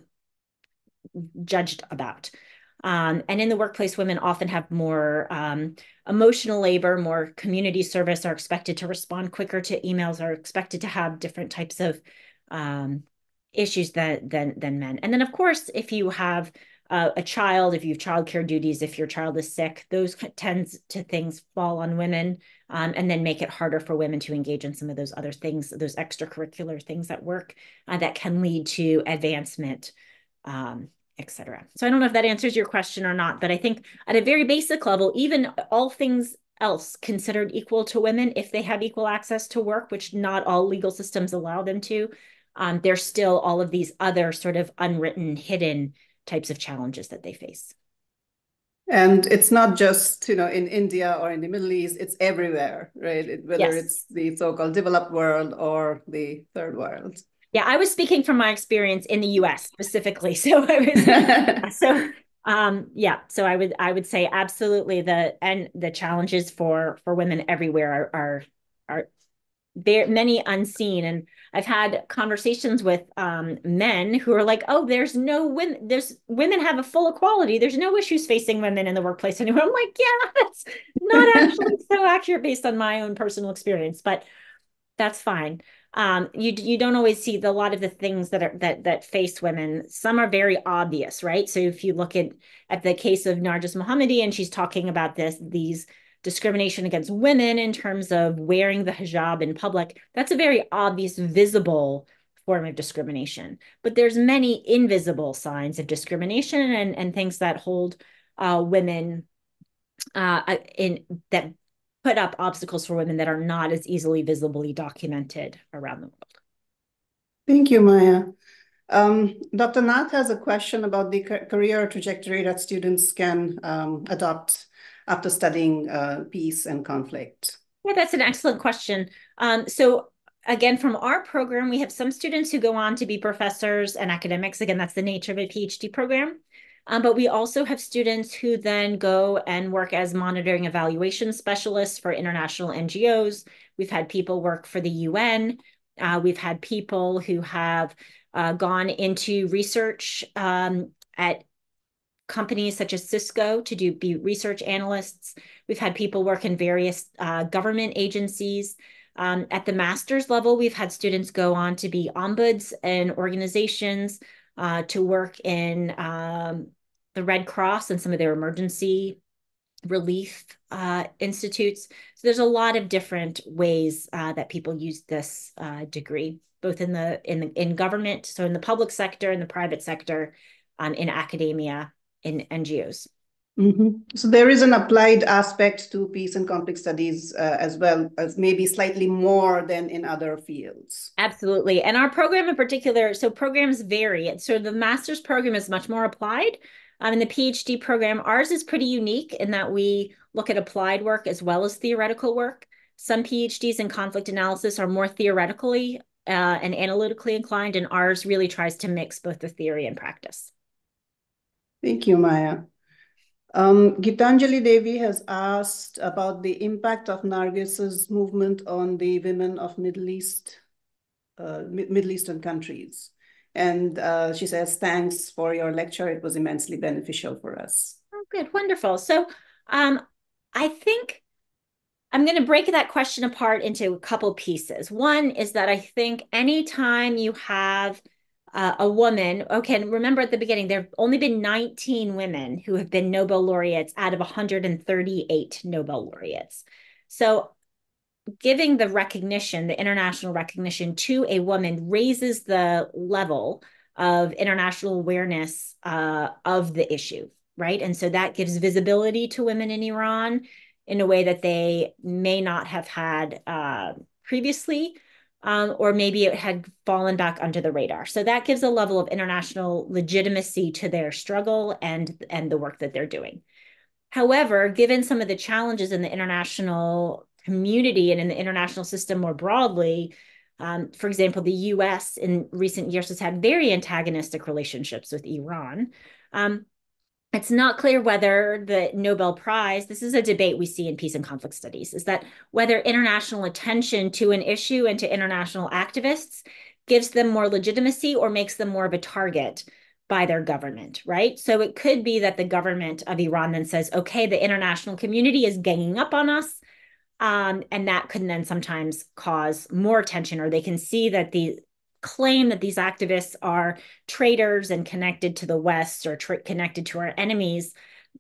B: judged about. Um, and in the workplace, women often have more um, emotional labor, more community service, are expected to respond quicker to emails, are expected to have different types of um, issues than, than, than men. And then, of course, if you have uh, a child, if you have childcare duties, if your child is sick, those tends to things fall on women um, and then make it harder for women to engage in some of those other things, those extracurricular things at work uh, that can lead to advancement um, cetera. So I don't know if that answers your question or not, but I think at a very basic level, even all things else considered equal to women, if they have equal access to work, which not all legal systems allow them to, um, there's still all of these other sort of unwritten, hidden types of challenges that they face.
A: And it's not just, you know, in India or in the Middle East, it's everywhere, right? Whether yes. it's the so-called developed world or the third world.
B: Yeah, I was speaking from my experience in the U.S. specifically. So I was so um yeah so i would i would say absolutely the and the challenges for for women everywhere are are, are there many unseen and i've had conversations with um men who are like oh there's no women there's women have a full equality there's no issues facing women in the workplace anymore i'm like yeah that's not actually so accurate based on my own personal experience but that's fine um, you you don't always see the, a lot of the things that are that that face women. Some are very obvious, right? So if you look at at the case of Narges Mohammadi, and she's talking about this these discrimination against women in terms of wearing the hijab in public, that's a very obvious, visible form of discrimination. But there's many invisible signs of discrimination and and things that hold uh, women uh, in that put up obstacles for women that are not as easily visibly documented around the world.
A: Thank you, Maia. Um, Dr. Nath has a question about the career trajectory that students can um, adopt after studying uh, peace and conflict.
B: Yeah, that's an excellent question. Um, so again, from our program, we have some students who go on to be professors and academics. Again, that's the nature of a PhD program. Um, but we also have students who then go and work as monitoring evaluation specialists for international NGOs. We've had people work for the UN. Uh, we've had people who have uh, gone into research um, at companies such as Cisco to do be research analysts. We've had people work in various uh, government agencies. Um, at the master's level, we've had students go on to be ombuds and organizations, uh, to work in um, the Red Cross and some of their emergency relief uh, institutes. So there's a lot of different ways uh, that people use this uh, degree, both in the in the, in government, so in the public sector, in the private sector, um, in academia, in NGOs.
A: Mm-hmm. So there is an applied aspect to peace and conflict studies uh, as well as maybe slightly more than in other fields.
B: Absolutely. And our program in particular, so programs vary. So the master's program is much more applied. Um, in the PhD program, ours is pretty unique in that we look at applied work as well as theoretical work. Some PhDs in conflict analysis are more theoretically uh, and analytically inclined, and ours really tries to mix both the theory and practice.
A: Thank you, Maia. Um, Gitanjali Devi has asked about the impact of Narges's movement on the women of Middle East, uh, Middle Eastern countries. And uh, she says, thanks for your lecture. It was immensely beneficial for us.
B: Oh, good. Wonderful. So um, I think I'm going to break that question apart into a couple pieces. One is that I think anytime you have uh, a woman, okay, remember at the beginning, there have only been 19 women who have been Nobel laureates out of 138 Nobel laureates. So giving the recognition, the international recognition to a woman raises the level of international awareness uh, of the issue, right? And so that gives visibility to women in Iran in a way that they may not have had uh, previously, um, or maybe it had fallen back under the radar. So that gives a level of international legitimacy to their struggle and and the work that they're doing. However, given some of the challenges in the international community and in the international system more broadly. Um, for example, the US in recent years has had very antagonistic relationships with Iran. Um, it's not clear whether the Nobel Prize, this is a debate we see in peace and conflict studies, is that whether international attention to an issue and to international activists gives them more legitimacy or makes them more of a target by their government, right? So it could be that the government of Iran then says, okay, the international community is ganging up on us. Um, and that can then sometimes cause more tension, or they can see that the claim that these activists are traitors and connected to the West or tra- connected to our enemies.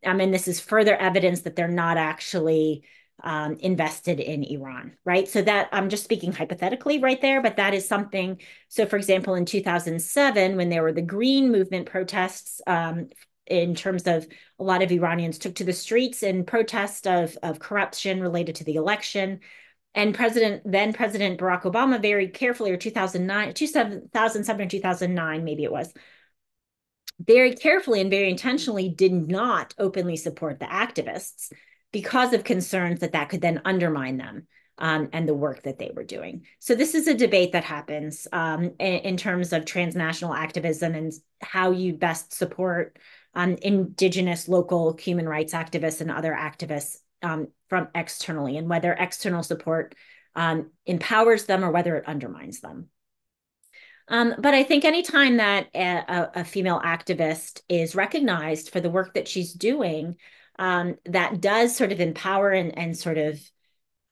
B: I mean, this is further evidence that they're not actually um, invested in Iran, right? So that I'm just speaking hypothetically right there, but that is something. So, for example, in 2007, when there were the Green Movement protests um, in terms of a lot of Iranians took to the streets in protest of, of corruption related to the election. And President, then President Barack Obama, very carefully, or 2009, 2007 or 2009, maybe it was, very carefully and very intentionally did not openly support the activists because of concerns that that could then undermine them um, and the work that they were doing. So this is a debate that happens um, in, in, terms of transnational activism and how you best support um, indigenous local human rights activists and other activists um, from externally and whether external support um, empowers them or whether it undermines them. Um, but I think anytime that a, a, female activist is recognized for the work that she's doing, um, that does sort of empower and, and sort of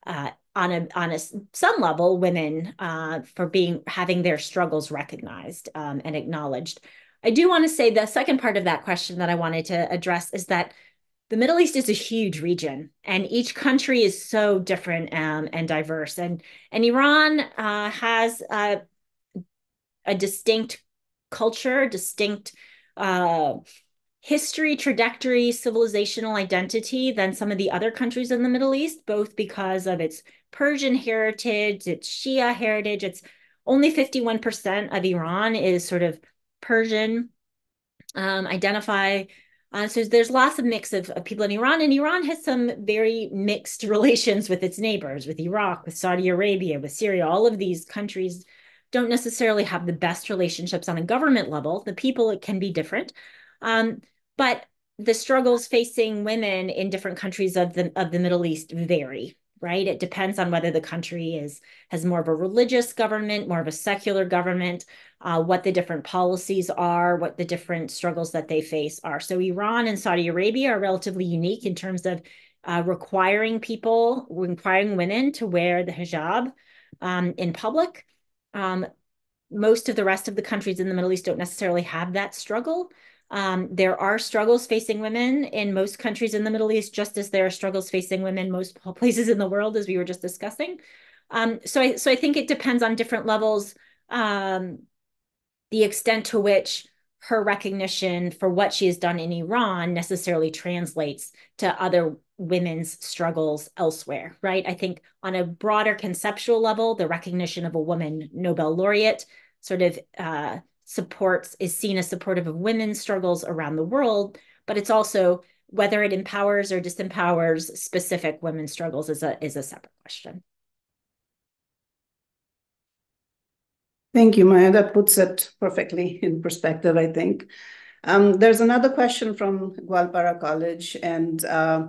B: uh, on a on a some level women uh, for being having their struggles recognized um, and acknowledged. I do want to say the second part of that question that I wanted to address is that the Middle East is a huge region, and each country is so different um, and diverse. And and Iran uh, has a distinct culture, distinct uh, history, trajectory, civilizational identity than some of the other countries in the Middle East, both because of its Persian heritage, its Shia heritage. It's only 51% of Iran is sort of Persian, um, identify. Uh, so there's lots of mix of, of, people in Iran, and Iran has some very mixed relations with its neighbors, with Iraq, with Saudi Arabia, with Syria. All of these countries don't necessarily have the best relationships on a government level. The people it can be different, um, but the struggles facing women in different countries of the of the Middle East vary right? It depends on whether the country is has more of a religious government, more of a secular government, uh, what the different policies are, what the different struggles that they face are. So Iran and Saudi Arabia are relatively unique in terms of uh, requiring people, requiring women to wear the hijab um, in public. Um, most of the rest of the countries in the Middle East don't necessarily have that struggle. Um, there are struggles facing women in most countries in the Middle East, just as there are struggles facing women most places in the world, as we were just discussing. Um, so, I, so I think it depends on different levels, um, the extent to which her recognition for what she has done in Iran necessarily translates to other women's struggles elsewhere, right? I think on a broader conceptual level, the recognition of a woman Nobel laureate sort of uh, supports is seen as supportive of women's struggles around the world, but it's also whether it empowers or disempowers specific women's struggles is a is a separate question.
A: Thank you, Maia. That puts it perfectly in perspective, I think. Um, there's another question from Goalpara College, and uh,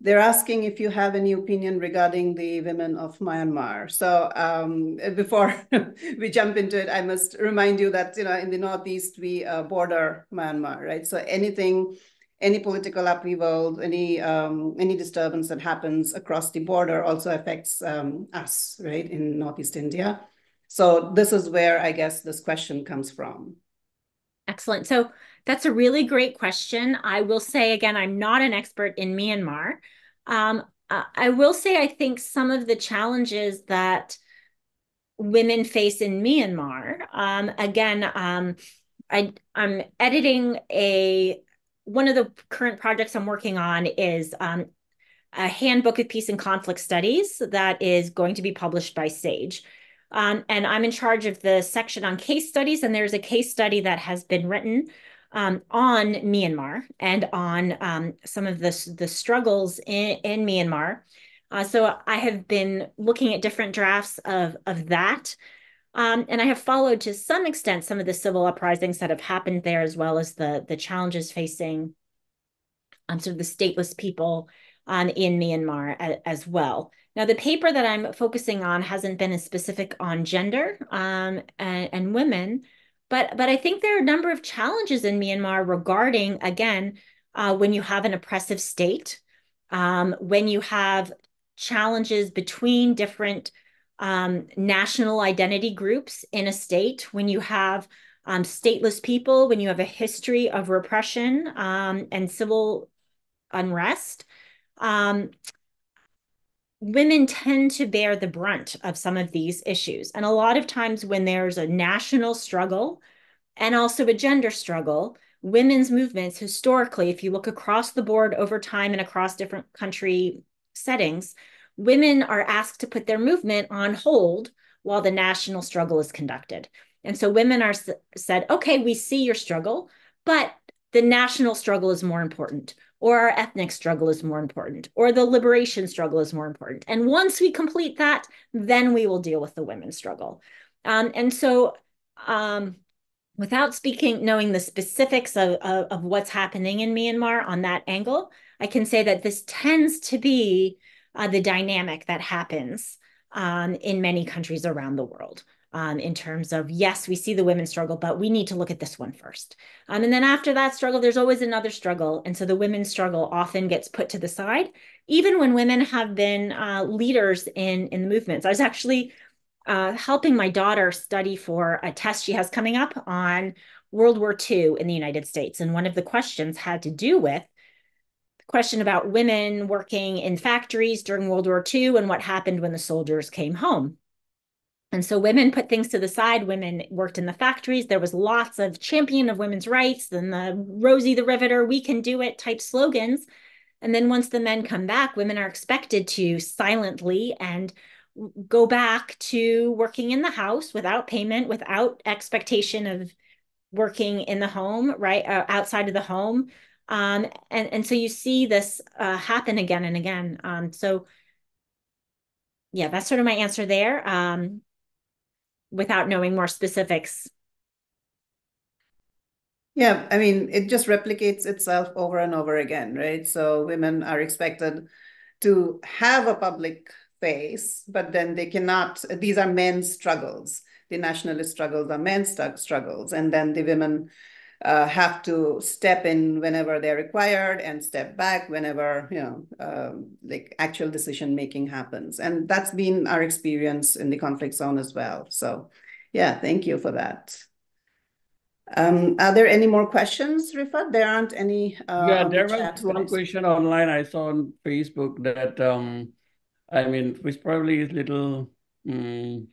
A: they're asking if you have any opinion regarding the women of Myanmar. So um, before we jump into it, I must remind you that you know in the northeast we uh, border Myanmar, right? So anything, any political upheaval, any um, any disturbance that happens across the border also affects um, us, right, in northeast India. So this is where I guess this question comes from.
B: Excellent. So that's a really great question. I will say again, I'm not an expert in Myanmar. Um, I will say I think some of the challenges that women face in Myanmar, um, again, um, I, I'm editing a one of the current projects I'm working on is um, a handbook of peace and conflict studies that is going to be published by SAGE. Um, and I'm in charge of the section on case studies, and there's a case study that has been written um, on Myanmar and on um, some of the, the struggles in, in Myanmar. Uh, so I have been looking at different drafts of, of that. Um, and I have followed to some extent some of the civil uprisings that have happened there, as well as the, the challenges facing um, sort of the stateless people um, in Myanmar as, as well. Now, the paper that I'm focusing on hasn't been as specific on gender um, and, and, women, but but I think there are a number of challenges in Myanmar regarding again uh, when you have an oppressive state, um, when you have challenges between different um, national identity groups in a state, when you have um, stateless people, when you have a history of repression um, and civil unrest. Women tend to bear the brunt of some of these issues. And a lot of times when there's a national struggle and also a gender struggle, women's movements historically, if you look across the board over time and across different country settings, women are asked to put their movement on hold while the national struggle is conducted. And so women are said, okay, we see your struggle, but the national struggle is more important or our ethnic struggle is more important, or the liberation struggle is more important. And once we complete that, then we will deal with the women's struggle. Um, and so, um, without speaking, knowing the specifics of, of, of, what's happening in Myanmar on that angle, I can say that this tends to be uh, the dynamic that happens um, in many countries around the world um, in terms of, yes, we see the women's struggle, but we need to look at this one first. Um, and then after that struggle, there's always another struggle. And so the women's struggle often gets put to the side, even when women have been uh, leaders in, in the movements. I was actually uh, helping my daughter study for a test she has coming up on World War II in the United States. And one of the questions had to do with the question about women working in factories during World War II and what happened when the soldiers came home. And so women put things to the side. Women worked in the factories. There was lots of champion of women's rights and the Rosie the Riveter, we can do it type slogans. And then once the men come back, women are expected to silently and go back to working in the house without payment, without expectation of working in the home, right, uh, outside of the home. Um, and, and so you see this uh, happen again and again. Um, so yeah, that's sort of my answer there um, without knowing more specifics.
A: Yeah, I mean, it just replicates itself over and over again, right? So women are expected to have a public face, but then they cannot, these are men's struggles. The nationalist struggles are men's struggles. And then the women uh, have to step in whenever they're required and step back whenever, you know, um, like actual decision making happens. And that's been our experience in the conflict zone as well. So yeah, thank you for that. Um, are there any more questions, Rifat? There aren't any.
C: Uh, yeah, there was one question online I saw on Facebook that um, I mean, which probably is little um,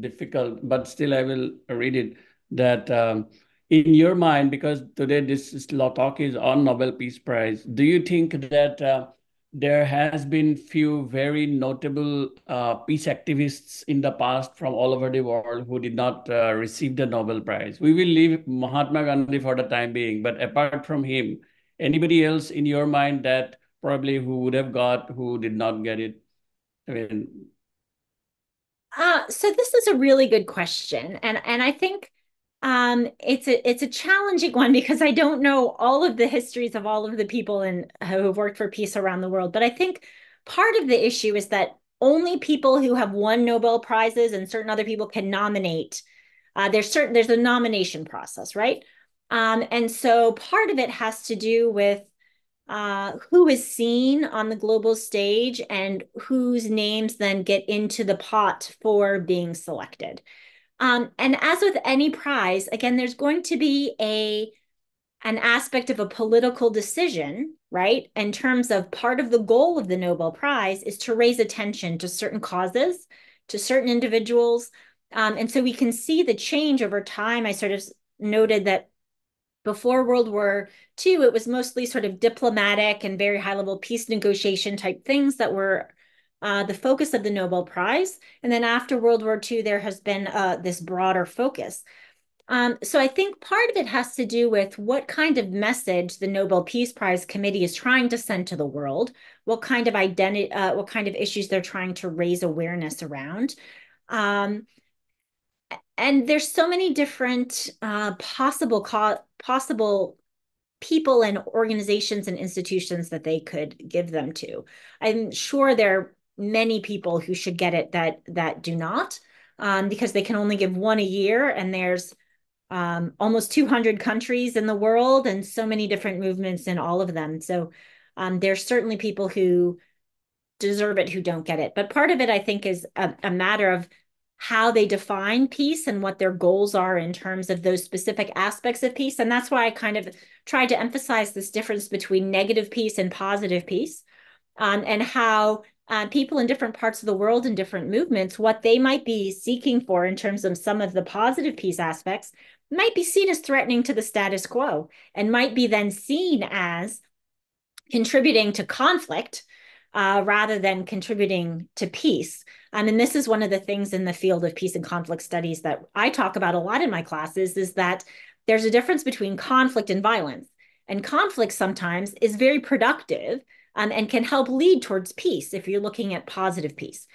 C: difficult, but still I will read it. That um, in your mind, because today this is, talk is on Nobel Peace Prize, do you think that uh, there has been few very notable uh, peace activists in the past from all over the world who did not uh, receive the Nobel Prize. We will leave Mahatma Gandhi for the time being, but apart from him, anybody else in your mind that probably who would have got who did not get it? I mean,
B: uh, so this is a really good question, and and I think um, it's a it's a challenging one because I don't know all of the histories of all of the people and who have worked for peace around the world. But I think part of the issue is that only people who have won Nobel prizes and certain other people can nominate. Uh, there's certain there's a nomination process, right? Um, and so part of it has to do with uh, who is seen on the global stage and whose names then get into the pot for being selected. Um, and as with any prize, again, there's going to be a an aspect of a political decision, right? In terms of part of the goal of the Nobel Prize is to raise attention to certain causes, to certain individuals. Um, and so we can see the change over time. I sort of noted that before World War II, it was mostly sort of diplomatic and very high level peace negotiation type things that were uh, the focus of the Nobel Prize. And then after World War II, there has been uh, this broader focus. Um, so I think part of it has to do with what kind of message the Nobel Peace Prize Committee is trying to send to the world, what kind of identity, uh, what kind of issues they're trying to raise awareness around. Um, and there's so many different uh, possible possible people and organizations and institutions that they could give them to. I'm sure there many people who should get it that that do not um, because they can only give one a year and there's um, almost 200 countries in the world and so many different movements in all of them. So um, there's certainly people who deserve it who don't get it. But part of it i think is a, a matter of how they define peace and what their goals are in terms of those specific aspects of peace. And that's why i kind of tried to emphasize this difference between negative peace and positive peace um, and how uh, people in different parts of the world in different movements, what they might be seeking for in terms of some of the positive peace aspects might be seen as threatening to the status quo and might be then seen as contributing to conflict uh, rather than contributing to peace. Um, and this is one of the things in the field of peace and conflict studies that I talk about a lot in my classes is that there's a difference between conflict and violence. And conflict sometimes is very productive um, and can help lead towards peace if you're looking at positive peace.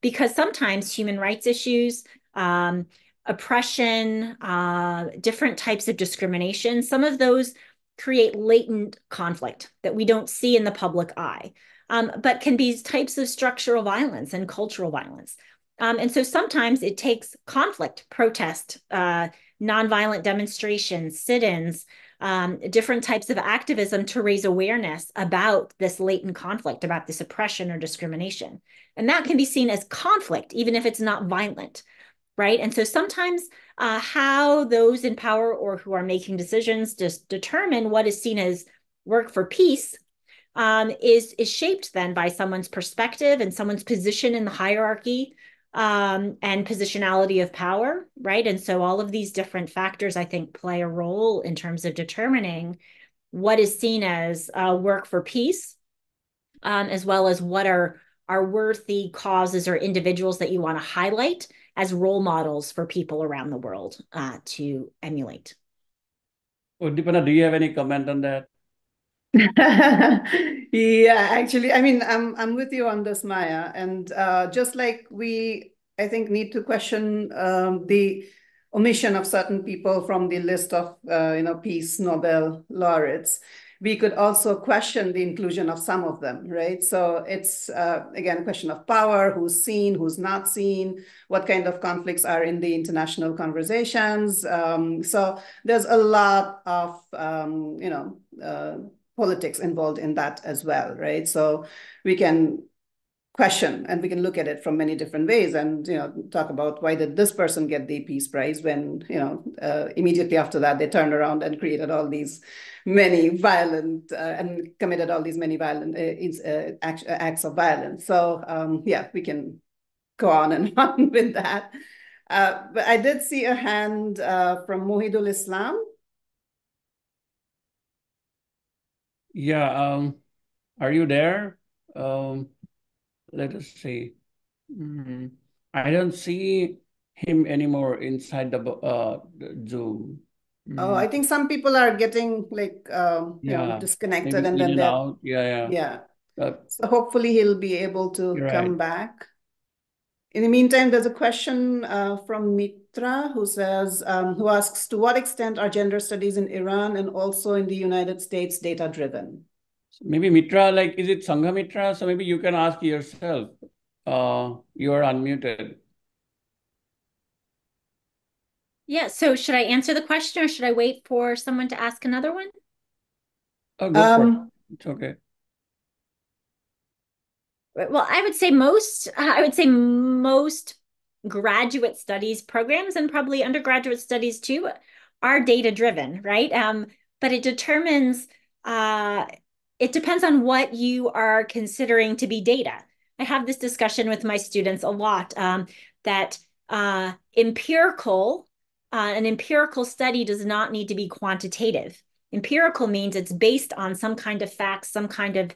B: Because sometimes human rights issues, um, oppression, uh, different types of discrimination, some of those create latent conflict that we don't see in the public eye, um, but can be types of structural violence and cultural violence. Um, and so sometimes it takes conflict, protest, uh, nonviolent demonstrations, sit ins, um, different types of activism to raise awareness about this latent conflict, about this oppression or discrimination. And that can be seen as conflict, even if it's not violent, right? And so sometimes uh, how those in power or who are making decisions just determine what is seen as work for peace um, is, is shaped then by someone's perspective and someone's position in the hierarchy um, and positionality of power, right? And so all of these different factors, I think, play a role in terms of determining what is seen as uh, work for peace, um, as well as what are are worthy causes or individuals that you want to highlight as role models for people around the world uh, to emulate.
C: Uddipana, do you have any comment on that?
A: Yeah, actually, I mean, I'm I'm with you on this, Maia. And uh, just like we, I think, need to question um, the omission of certain people from the list of uh, you know Peace Nobel laureates, we could also question the inclusion of some of them, right? So it's, uh, again, a question of power, who's seen, who's not seen, what kind of conflicts are in the international conversations. Um, so there's a lot of um, uh, politics involved in that as well, right? So we can question, and we can look at it from many different ways and you know talk about why did this person get the Peace Prize when you know uh, immediately after that, they turned around and created all these many violent uh, and committed all these many violent uh, uh, acts of violence. So um, yeah, we can go on and on with that. But I did see a hand from Mohidul Islam.
C: Yeah. Um, are you there? Um, let us see. I don't see him anymore inside the Zoom.
A: Oh, I think some people are getting like um, yeah disconnected and then they're.
C: Yeah, yeah.
A: Yeah. So hopefully he'll be able to come back. In the meantime, there's a question uh, from Mitra who asks, to what extent are gender studies in Iran and also in the United States data-driven?
C: Maybe Mitra, like, is it Sanghamitra? So maybe you can ask yourself. Uh, You are unmuted.
B: Yeah. So should I answer the question or should I wait for someone to ask another one?
C: Oh, go for it. It's okay.
B: Well, i would say most I would say most graduate studies programs and probably undergraduate studies too are data-driven, right? Um, But it determines, uh, it depends on what you are considering to be data. I have this discussion with my students a lot um, that uh, empirical, an empirical study does not need to be quantitative. Empirical means it's based on some kind of facts, some kind of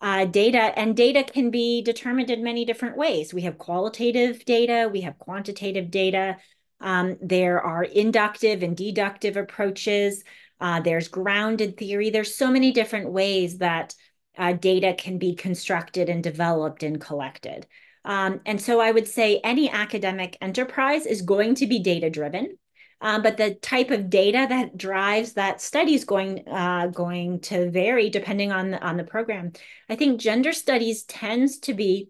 B: Uh, data, and data can be determined in many different ways. We have qualitative data. We have quantitative data. Um, there are inductive and deductive approaches. Uh, there's grounded theory. There's so many different ways that uh, data can be constructed and developed and collected. Um, and so I would say any academic enterprise is going to be data-driven, but the type of data that drives that study is going uh, going to vary depending on the program. I think gender studies tends to be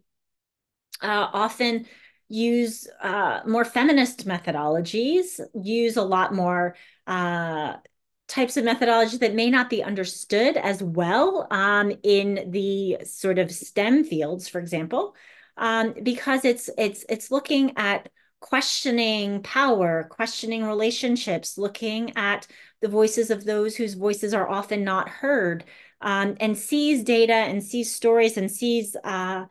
B: uh, often use uh, more feminist methodologies, use a lot more uh, types of methodology that may not be understood as well um, in the sort of STEM fields, for example, um, because it's it's it's looking at questioning power, questioning relationships, looking at the voices of those whose voices are often not heard, um, and sees data and sees stories and sees uh,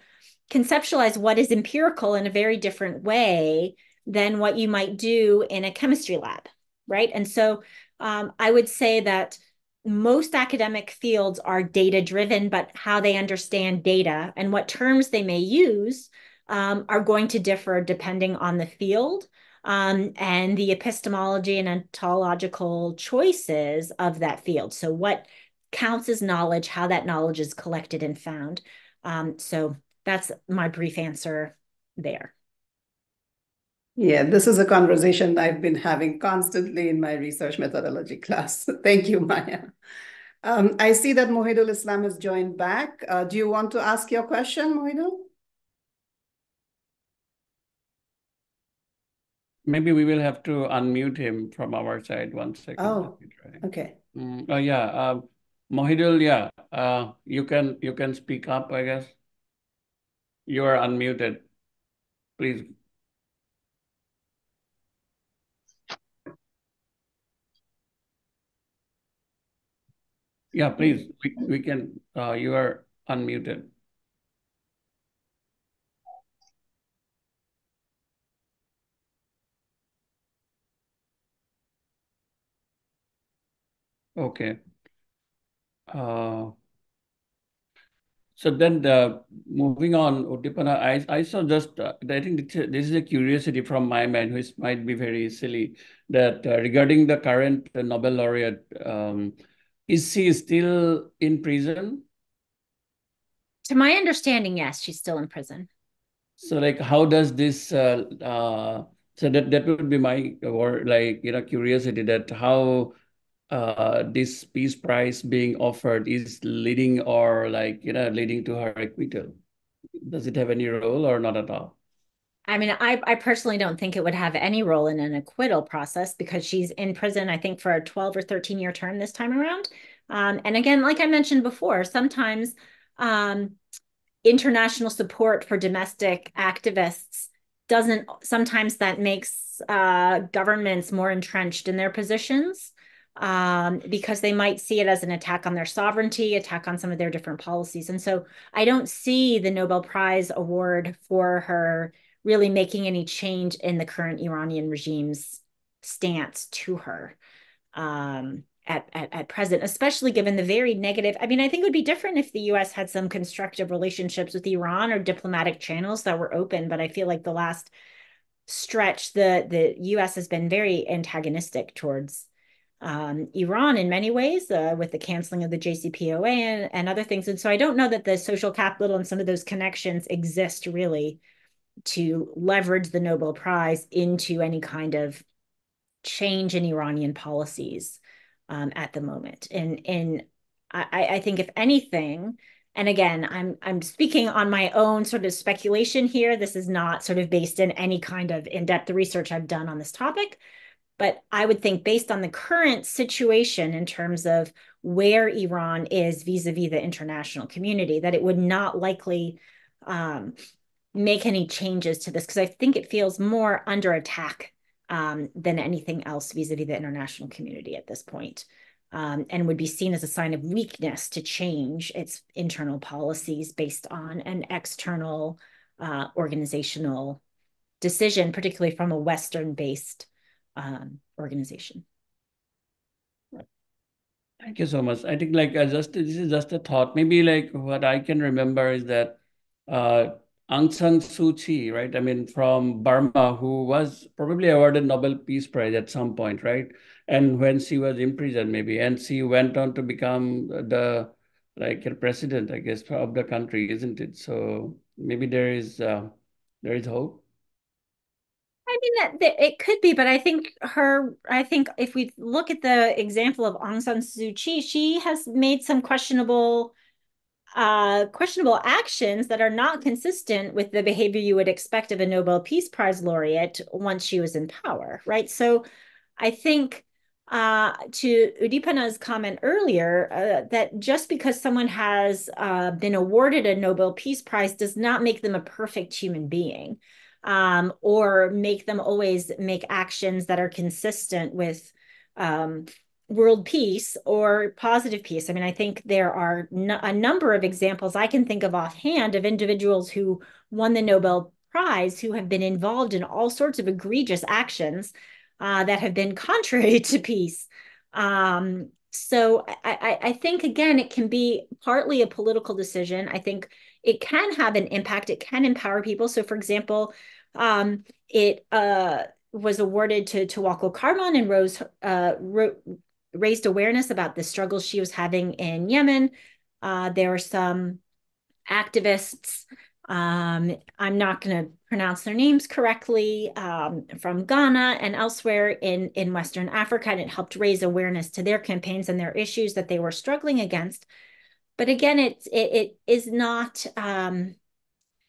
B: conceptualize what is empirical in a very different way than what you might do in a chemistry lab, right? And so um, I would say that most academic fields are data-driven, but how they understand data and what terms they may use Um, are going to differ depending on the field um, and the epistemology and ontological choices of that field. So what counts as knowledge, how that knowledge is collected and found. Um, so that's my brief answer there.
A: Yeah, this is a conversation I've been having constantly in my research methodology class. Thank you, Maia. I see that Mohidul Islam has joined back. Uh, do you want to ask your question, Mohidul?
C: Maybe we will have to unmute him from our side. One second.
A: Oh, okay.
C: Mm, oh, yeah. Uh, Mohidul, yeah. Uh, you can you can speak up, I guess. You are unmuted. Please. Yeah, please. We we can. Uh, you are unmuted. Okay. So then the, moving on, Uddipana, I, I saw just, uh, I think this is a curiosity from my mind, which might be very silly, that uh, regarding the current Nobel laureate, um, is she still in prison?
B: To my understanding, yes, she's still in prison.
C: So like, how does this, uh, uh, so that, that would be my, or like, you know, curiosity that how uh, this peace prize being offered is leading or like, you know, leading to her acquittal? Does it have any role or not at all?
B: I mean, I, I personally don't think it would have any role in an acquittal process because she's in prison, I think, for a 12 or 13 year term this time around. Um, and again, like I mentioned before, sometimes um, international support for domestic activists doesn't, sometimes that makes uh, governments more entrenched in their positions um, because they might see it as an attack on their sovereignty, attack on some of their different policies. And so I don't see the Nobel Prize award for her really making any change in the current Iranian regime's stance to her um, at, at, at present, especially given the very negative. I mean, I think it would be different if the US had some constructive relationships with Iran or diplomatic channels that were open, but I feel like the last stretch, the, the US has been very antagonistic towards um, Iran in many ways uh, with the canceling of the JCPOA and, and other things. And so I don't know that the social capital and some of those connections exist really to leverage the Nobel Prize into any kind of change in Iranian policies um, at the moment. And and I, I think if anything, and again, I'm I'm speaking on my own sort of speculation here. This is not sort of based in any kind of in-depth research I've done on this topic. But I would think based on the current situation in terms of where Iran is vis-a-vis the international community, that it would not likely um, make any changes to this because I think it feels more under attack um, than anything else vis-a-vis the international community at this point. Um, and would be seen as a sign of weakness to change its internal policies based on an external uh, organizational decision, particularly from a Western-based um, organization.
C: Thank you so much. I think like uh, just this is just a thought. Maybe like what I can remember is that uh, Aung San Suu Kyi, right? I mean, from Burma, who was probably awarded Nobel Peace Prize at some point, right? And when she was imprisoned, maybe, and she went on to become the like a president, I guess, of the country, isn't it? So maybe there is uh, there is hope.
B: I mean that, that, it could be, but I think her. I think if we look at the example of Aung San Suu Kyi, she has made some questionable uh, questionable actions that are not consistent with the behavior you would expect of a Nobel Peace Prize laureate once she was in power, right? So I think uh, to Uddipana's comment earlier, uh, that just because someone has uh, been awarded a Nobel Peace Prize does not make them a perfect human being um, or make them always make actions that are consistent with um, world peace or positive peace. I mean, I think there are a number of examples I can think of offhand of individuals who won the Nobel Prize who have been involved in all sorts of egregious actions uh, that have been contrary to peace. Um, so I, I, think again, it can be partly a political decision. I think it can have an impact. It can empower people. So, for example, um, it uh, was awarded to Tawakkol Karman and Rose uh, raised awareness about the struggles she was having in Yemen. Uh, there were some activists, um, I'm not going to pronounce their names correctly, um, from Ghana and elsewhere in, in Western Africa, and it helped raise awareness to their campaigns and their issues that they were struggling against. But again, it's, it, it is not, um,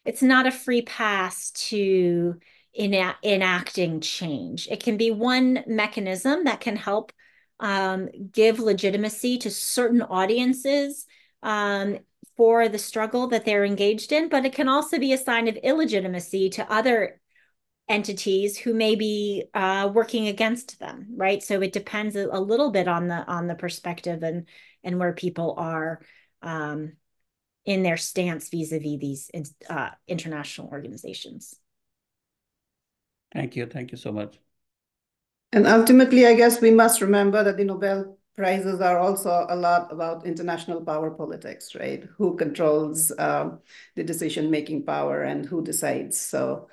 B: it's not a free pass to ena- enacting change. It can be one mechanism that can help um, give legitimacy to certain audiences um, for the struggle that they're engaged in, but it can also be a sign of illegitimacy to other entities who may be uh, working against them, right? So it depends a, a, little bit on the on the perspective and and where people are um, in their stance vis-a-vis these uh, international organizations.
C: Thank you. Thank you so much.
A: And ultimately, I guess we must remember that the Nobel prizes are also a lot about international power politics, right? Who controls um, the decision-making power and who decides. So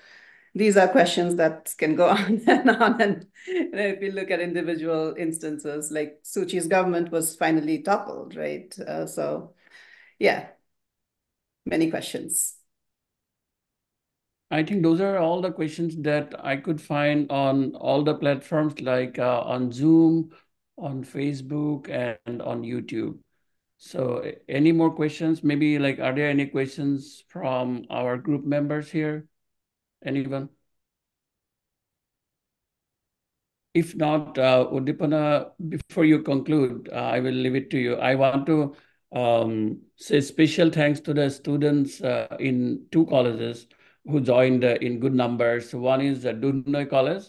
A: these are questions that can go on and on. And if you look at individual instances, like Suu Kyi's government was finally toppled, right? Uh, so yeah, many questions.
C: I think those are all the questions that I could find on all the platforms like uh, on Zoom, on Facebook, and on YouTube. So any more questions? Maybe like, are there any questions from our group members here? Anyone? If not, uh, Udipana, before you conclude, uh, I will leave it to you. I want to um, say special thanks to the students uh, in two colleges who joined uh, in good numbers. One is uh, Dunoy College,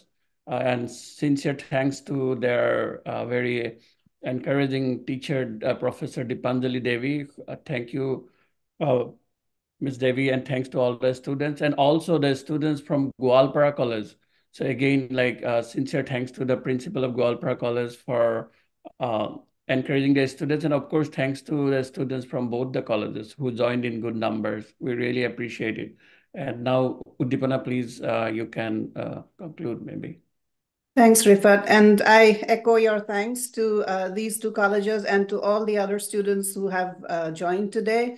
C: uh, and sincere thanks to their uh, very encouraging teacher, Professor Dipanjali Devi. Thank you, Ms. Devi, and thanks to all the students, and also the students from Goalpara College. So again, like sincere thanks to the principal of Goalpara College for encouraging the students. And of course, thanks to the students from both the colleges who joined in good numbers. We really appreciate it. And now, Udipana, please, uh, you can uh, conclude maybe.
A: Thanks, Rifat. And I echo your thanks to uh, these two colleges and to all the other students who have uh, joined today.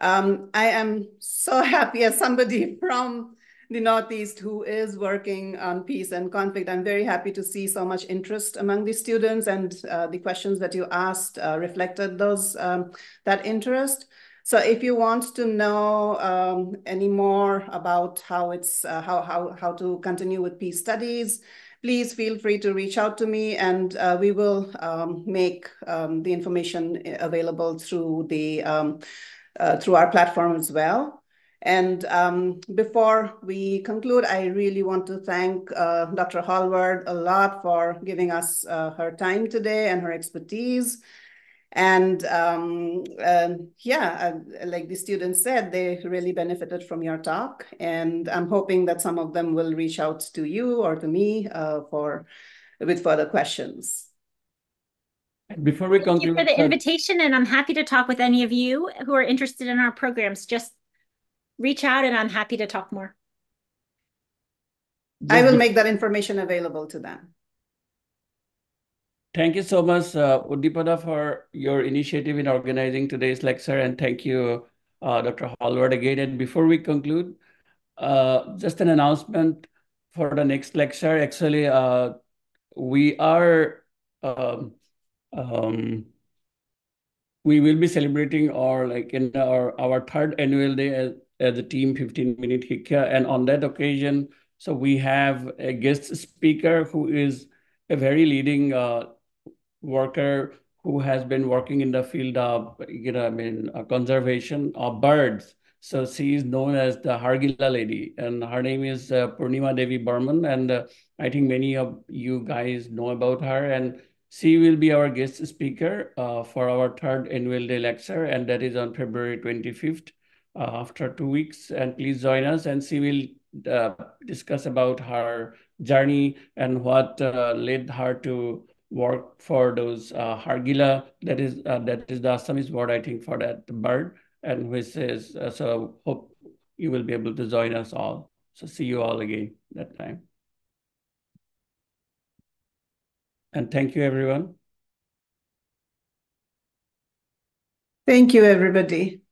A: Um, I am so happy as somebody from the Northeast who is working on peace and conflict. I'm very happy to see so much interest among the students and uh, the questions that you asked uh, reflected those um, that interest. So if you want to know um, any more about how it's uh, how how how to continue with peace studies, please feel free to reach out to me, and uh, we will um, make um, the information available through the um, uh, through our platform as well. And um, before we conclude, I really want to thank uh, Dr. Hallward a lot for giving us uh, her time today and her expertise. And um, uh, yeah, like the students said, they really benefited from your talk. And I'm hoping that some of them will reach out to you or to me uh, for with further questions.
C: Before we
B: Thank conclude, you for the invitation, and I'm happy to talk with any of you who are interested in our programs. Just reach out, and I'm happy to talk more.
A: I will make that information available to them.
C: Thank you so much, uh, Udipana, for your initiative in organizing today's lecture. And thank you, uh, Dr. Hallward, again. And before we conclude, uh, just an announcement for the next lecture. Actually, uh, we are, um, um, we will be celebrating our, like in our, our third annual day as, as a team 15 minute Xikhya. And on that occasion, so we have a guest speaker who is a very leading uh, worker who has been working in the field of, you know, I mean, uh, conservation of birds. So she is known as the Hargila lady, and her name is uh, Purnima Devi Barman. And uh, I think many of you guys know about her. And she will be our guest speaker uh, for our third annual day lecture, and that is on February 25th uh, after two weeks. And please join us, and she will uh, discuss about her journey and what led her to work for those uh, hargila. That is uh, that is the Assamese word I think for that bird, and which is uh, so. Hope you will be able to join us all. So see you all again that time. And thank you, everyone.
A: Thank you, everybody.